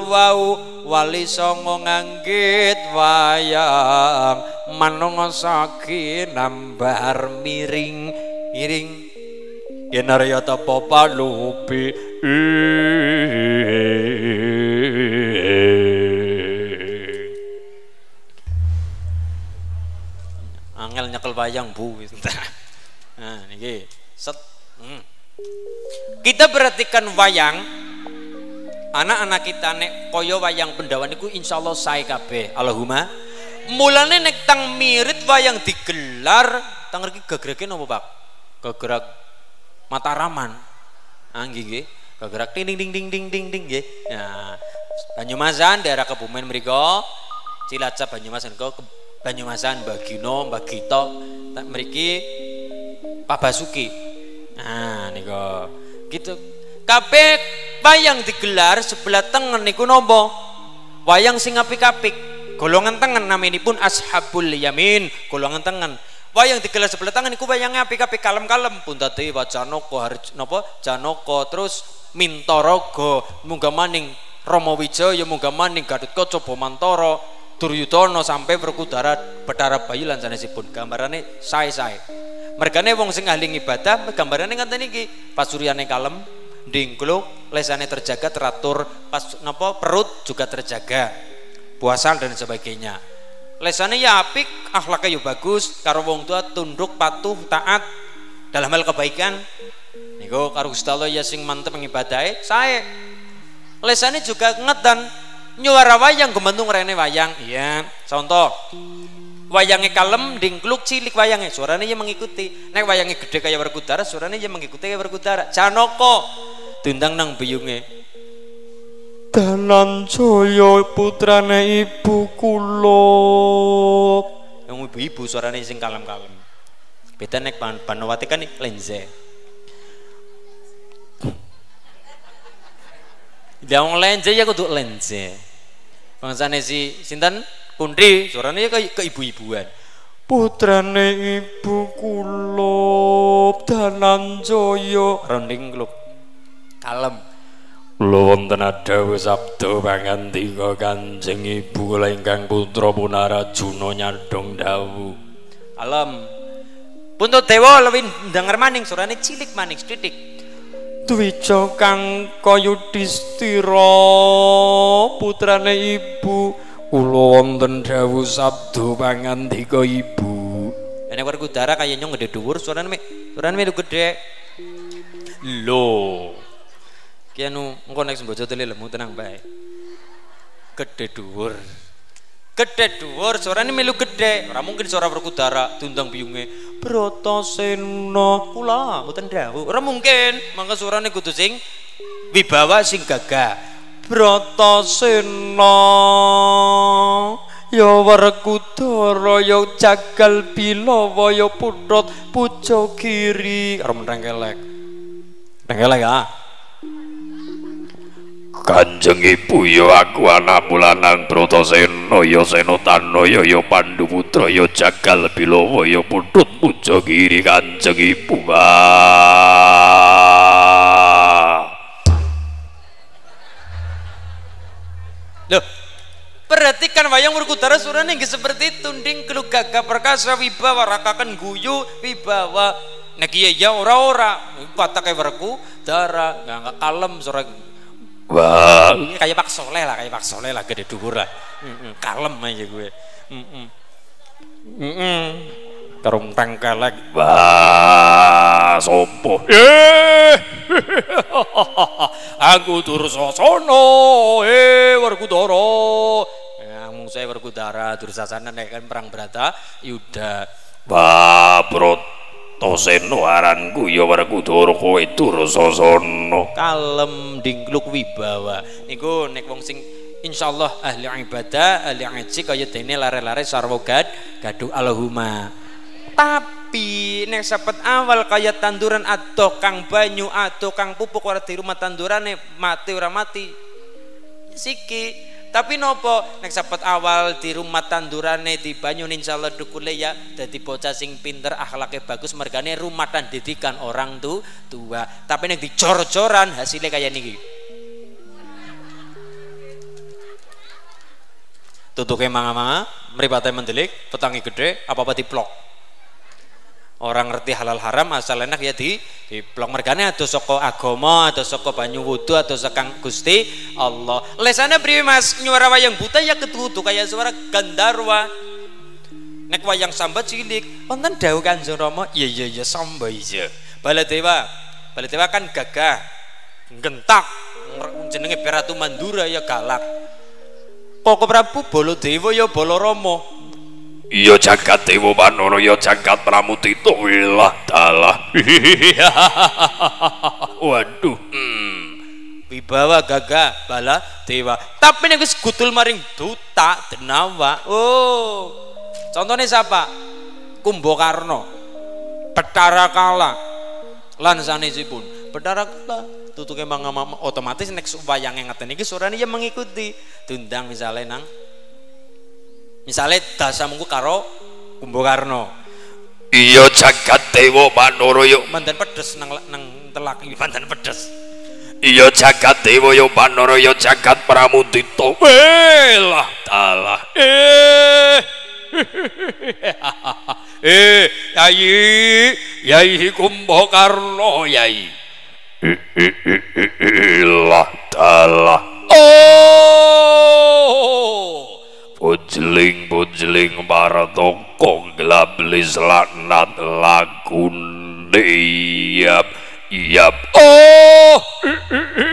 Speaker 1: wau wali songo nganggit wayang manung saking nambar miring miring Yenariyata papa lupi Angel nyekel bayang bu Nah ini set. Kita perhatikan wayang anak-anak kita nek koyo wayang pendawan itu insya Allah saya kabeh Allahumma mulane nek tang mirit wayang digelar tang riki gegreke napa Pak gegrek Mataraman. Ah nggih Kegerak ding ding ding ding ding ding ding nggih. Ya. Banyumasan daerah Kebumen mriku. Cilacap Banyumasan kok Banyumasan Bagino, Bagito mriki Pak Basuki. Nah niku. Gitu. Kabeh wayang digelar sebelah tengen niku nopo? Wayang sing apik-apik. Golongan tengen pun ashabul yamin. Golongan tengen. Wayang digelar sebelah tangan niku wayangnya apik-apik kalem-kalem. Pun tadi wajanoko harj nopo? Janoko terus mintorogo. Munggah maning Romo Wijaya munggah maning Gatotkaca Bomantara Duryudana sampai berkudara Bathara Bayi lan sanesipun. Gambarane sae-sae mergane wong sing ahli ibadah gambarane ngaten iki pasuryane kalem dingkluk lesane terjaga teratur pas napa perut juga terjaga puasa dan sebagainya. Lesane ya apik akhlaknya ya bagus karo wong tua tunduk patuh taat dalam hal kebaikan. Niku karo Gusti Allah ya sing mantep ngibadahe saya lesane juga ngedan nyuara wayang gementung rene wayang. Iya contoh wayangnya kalem dingkluk cilik wayangnya suaranya ya mengikuti nek wayangnya gede kayak berkudara suaranya ya mengikuti kayak berkudara canoko tundang nang biyunge
Speaker 2: Dananjaya putrane ibu kula.
Speaker 1: Yang ibu-ibu suarane sing kalem-kalem. Beda nek Panowati kan lenze. Lah lenze ya kudu lenze. Bangsane si sinten Kundi suarane ke, ke ibu-ibuan.
Speaker 2: Putrane ibu kula Dananjaya
Speaker 1: rending klub. Kalem.
Speaker 2: Kula wonten adawuh sabda pangandika Kanjeng Ibu kula ingkang putra Punarajuna nyadong dawuh.
Speaker 1: Alam. Puntut dewa luwih ndenger maning surane cilik maning sithik.
Speaker 2: Dwija kang Kayudistira putrane Ibu kula wonten dawuh sabda pangandika Ibu.
Speaker 1: Nek Werkudara kaya nyong gede dhuwur surane mek surane mek gede.
Speaker 2: Loh.
Speaker 1: Ki anu engko nek sembojo tele lemu tenang bae. Gede dhuwur. Gede dhuwur, suarane melu gede. Ora mungkin suara berkudara tundang biyunge. Bratasena kula mboten dawuh. Ora mungkin. Mangka suarane kudu sing wibawa sing gagah.
Speaker 2: Bratasena ya Werkudara ya jagal bilawa ya putrot puja kiri.
Speaker 1: Ora menrengkelek. Rengkelek ah.
Speaker 2: Kanjeng Ibu ya aku anak mulanan Bratasena ya Senotanaya ya Panduputra ya Jagal Bilawa ya Putut Pujagiri Kanjeng Ibu.
Speaker 1: Loh, perhatikan wayang Werkudara surane nggih seperti tunding kelu gagah perkasa wibawa rakakan guyu wibawa nek iya ya ora-ora patake werku dara nggak kalem sore
Speaker 2: Wah,
Speaker 1: kayak Pak Soleh lah, kayak Pak Soleh lah, gede dhuwur lah. Mm kalem aja gue. Mm -mm. Karung tengkelek.
Speaker 2: Wah, sopo. Eh. Aku Dursasana, eh Werkudara.
Speaker 1: Ya, mung saya Werkudara, Dursasana nek kan perang Brata, Yuda.
Speaker 2: Wah, Brot Toseno aranku ya Werkudara kowe Dursasana.
Speaker 1: Kalem dingkluk wibawa. Niku nek wong sing insyaallah ahli ibadah, ahli ngaji kaya dene lare-lare sarwa gad gaduh Allahumma. Tapi nek sepet awal kaya tanduran atau kang banyu atau kang pupuk ora di rumah tandurane mati ora mati. Siki. Tapi nopo nek sapet awal di rumah tandurane di banyu insyaallah dukule ya dadi bocah sing pinter akhlaknya bagus mergane rumah dan didikan orang tuh tua. Tapi nek dicor-coran hasilnya kayak niki. Tutuke manga-manga mripate mendelik petangi gede apa-apa diplok orang ngerti halal haram asal enak ya di di blok mergane atau soko agama atau soko banyu wudu atau sekang gusti Allah. Lesana priwe mas? Nyuara wayang buta ya ketutu kayak suara gandarwa. Nek wayang sambat cilik wonten dawuh kanjeng Rama iya iya iya samba iya. Baladewa baladewa kan gagah gentak jenenge Beratu Mandura ya galak. Koko Prabu Baladewa ya Balarama
Speaker 2: Iya jagat dewa manono ya jagat pramutito wilah dalah.
Speaker 1: Waduh. Hmm. wibawa gaga bala dewa. Tapi nih wis gutul maring duta denawa. Oh. Contohnya siapa? Kumbakarna Betara Kala. Lan sanesipun. Betara Kala tutuke mang otomatis nek wayang yang ngeten iki surane ya mengikuti. Tundang misalnya nang misalnya dasamungku karo Kumbakarna
Speaker 2: iya jagat dewa manoroyo
Speaker 1: mandan pedes nang nang telak iki mandan pedes.
Speaker 2: Iya jagat dewa yo manoroyo jagat pramudita. Welah talah eh. Eh yai yai Kumbakarna yai. Ilah talah oh Pujling pujling baratoko glablis laknat lagun iyap iyap oh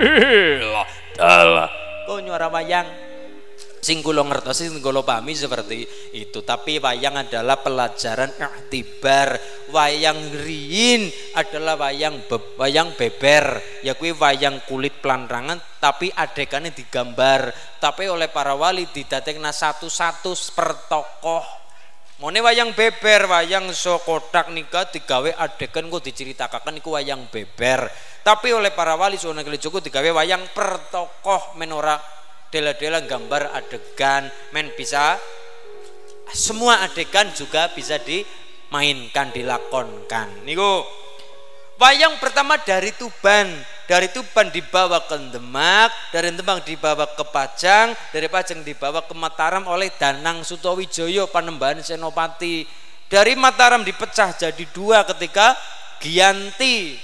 Speaker 2: talah
Speaker 1: kok nyuara wayang sing kula ngertos sing pahami seperti itu. Tapi wayang adalah pelajaran iktibar wayang riin adalah wayang be, wayang beber. Ya kuwi wayang kulit pelanrangan tapi adegannya digambar. Tapi oleh para wali didadekna satu-satu per tokoh. Mone wayang beber, wayang so kotak nikah digawe adegan kok diceritakan iku wayang beber. Tapi oleh para wali Sunan Kalijogo digawe wayang per tokoh menora dela-dela gambar adegan men bisa semua adegan juga bisa dimainkan dilakonkan. Niku wayang pertama dari Tuban. Dari Tuban dibawa ke Demak dari Demak dibawa ke Pajang dari Pajang dibawa ke Mataram oleh Danang Sutowijoyo Panembahan Senopati. Dari Mataram dipecah jadi dua ketika Gianti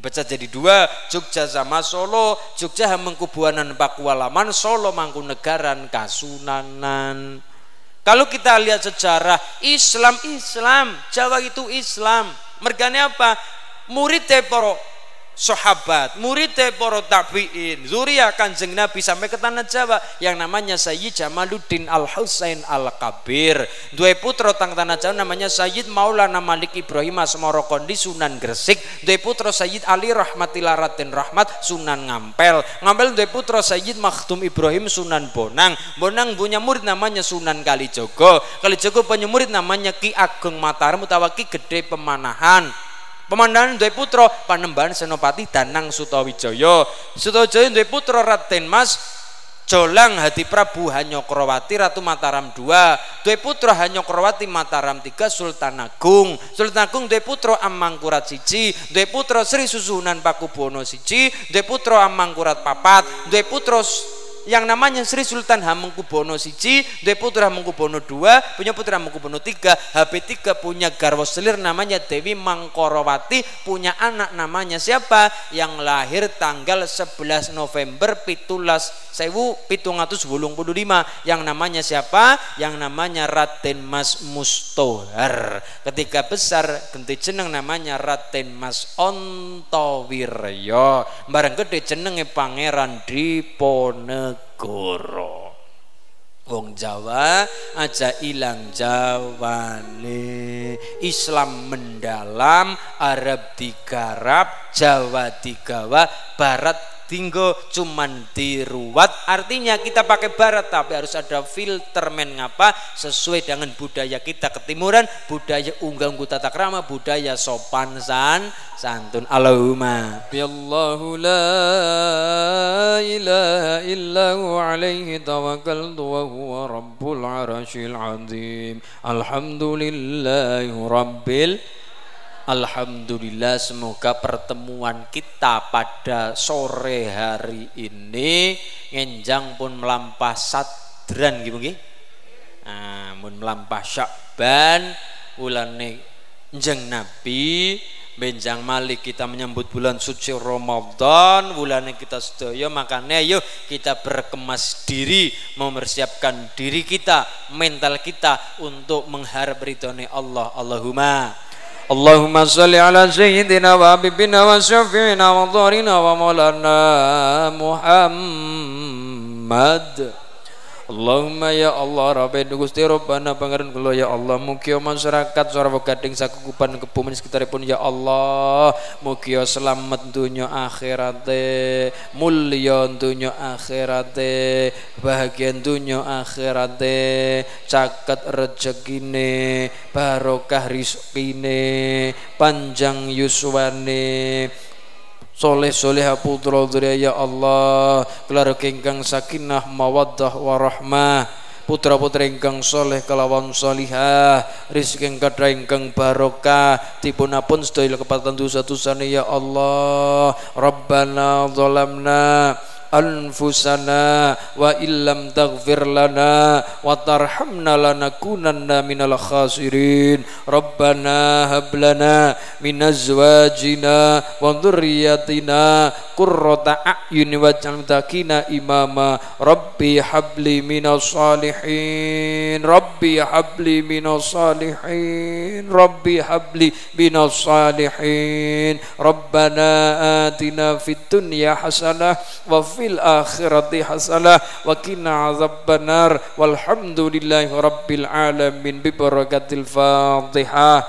Speaker 1: dipecah jadi dua Jogja sama Solo. Jogja Hamengkubuanan Pakualaman Solo Mangkunegaran Kasunanan. Kalau kita lihat sejarah Islam Islam. Jawa itu Islam. Mergane apa? Murid para sahabat, murid para tabi'in, zuriat Kanjeng Nabi sampai ke tanah Jawa yang namanya Sayyid Jamaluddin Al Husain Al Kabir. Dua putra tang tanah Jawa namanya Sayyid Maulana Malik Ibrahim Asmoro Kondi Sunan Gresik. Dua putra Sayyid Ali Rahmatillah Raden Rahmat Sunan Ngampel. Ngampel dua putra Sayyid Makhdum Ibrahim Sunan Bonang. Bonang punya murid namanya Sunan Kalijogo. Kalijogo punya murid namanya Ki Ageng Mataram utawa Ki Gede Pemanahan. Pemandangan Dwi putra Panembahan Senopati Danang Sutawijaya. Sutawijaya Dwi putra Raden Mas Jolang Hadi Prabu Hanyokrawati Ratu Mataram II Dwi putra Hanyokrawati Mataram III Sultan Agung Sultan Agung Dwi putra Amangkurat siji Dwi putra Sri Susunan Pakubono siji Dwi putra Amangkurat papat Dwi putra yang namanya Sri Sultan Hamengkubuwono siji, dua putra Hamengkubuwono dua, punya putra Hamengkubuwono tiga, HP3 punya garwo selir namanya Dewi Mangkorowati, punya anak namanya siapa? Yang lahir tanggal 11 November pitulas sewu pitung atus lima yang namanya siapa? Yang namanya Raden Mas Mustohar. Ketika besar ganti jeneng namanya Raden Mas Ontowiryo. Bareng gede jenenge Pangeran Diponegoro negara. Wong Jawa aja ilang Jawane. Islam mendalam Arab digarap Jawa digawa Barat tinggo cuman diruat artinya kita pakai barat tapi harus ada filter men ngapa? Sesuai dengan budaya kita ketimuran budaya unggang tata krama budaya sopan san santun. Allahumma.
Speaker 3: Allahu la ilaha alaihi tawakkaltu wa huwa rabbul azim. Alhamdulillahi rabbil
Speaker 1: Alhamdulillah semoga pertemuan kita pada sore hari ini ngenjang pun melampah sadran gitu nggih. Nah, melampah Syakban bulan jeng Nabi benjang malik kita menyambut bulan suci Ramadan bulan kita sedaya makanya yuk kita berkemas diri mempersiapkan diri kita mental kita untuk mengharap ridhonya Allah Allahumma
Speaker 3: اللهم صل على سيدنا وحبيبنا وشفيعنا وضارنا ومولانا محمد. Allahumma ya Allah Rabbi Gusti Rabbana pangeran kula ya Allah mugia masyarakat sarwa gading sakukupan kebumen sekitaripun ya Allah mugia selamat dunya akhirate mulya dunya akhirate bahagia dunya akhirate caket rezekine barokah rizkine panjang yuswane soleh soleha putra ya Allah keluarga ingkang sakinah mawaddah warahmah. Putra putra ingkang soleh kelawan solihah. Rizki ingkang ingkang barokah. Tipunapun sedaya kepatan dosa-dosane ya Allah. Rabbana zalamna anfusana wa illam taghfir lana wa tarhamna lanakunanna minal khasirin. Rabbana hab lana min azwajina wa dhurriyyatina qurrata a'yun waj'al muttaqina imama. Rabbi habli minas salihin. Rabbi habli minas salihin. Rabbi habli minas salihin. Rabbana atina fid dunya hasanah wa fil akhirati hasanah wa qina azabannar walhamdulillahi rabbil alamin bi barakatil fatihah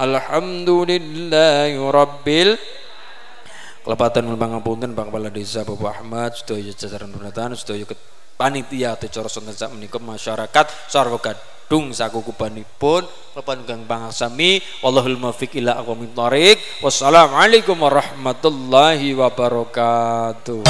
Speaker 3: Alhamdulillahi rabbil Kelepatan Bang ngapunten Bang Kepala Desa Bapak Ahmad sedaya jajaran pemerintahan sedaya panitia atau sonten sak menika masyarakat sarwa gadung sakukubanipun. Kelepan gang pangaksami wallahul Mafiq ila aqwamit thariq wassalamualaikum warahmatullahi wabarakatuh.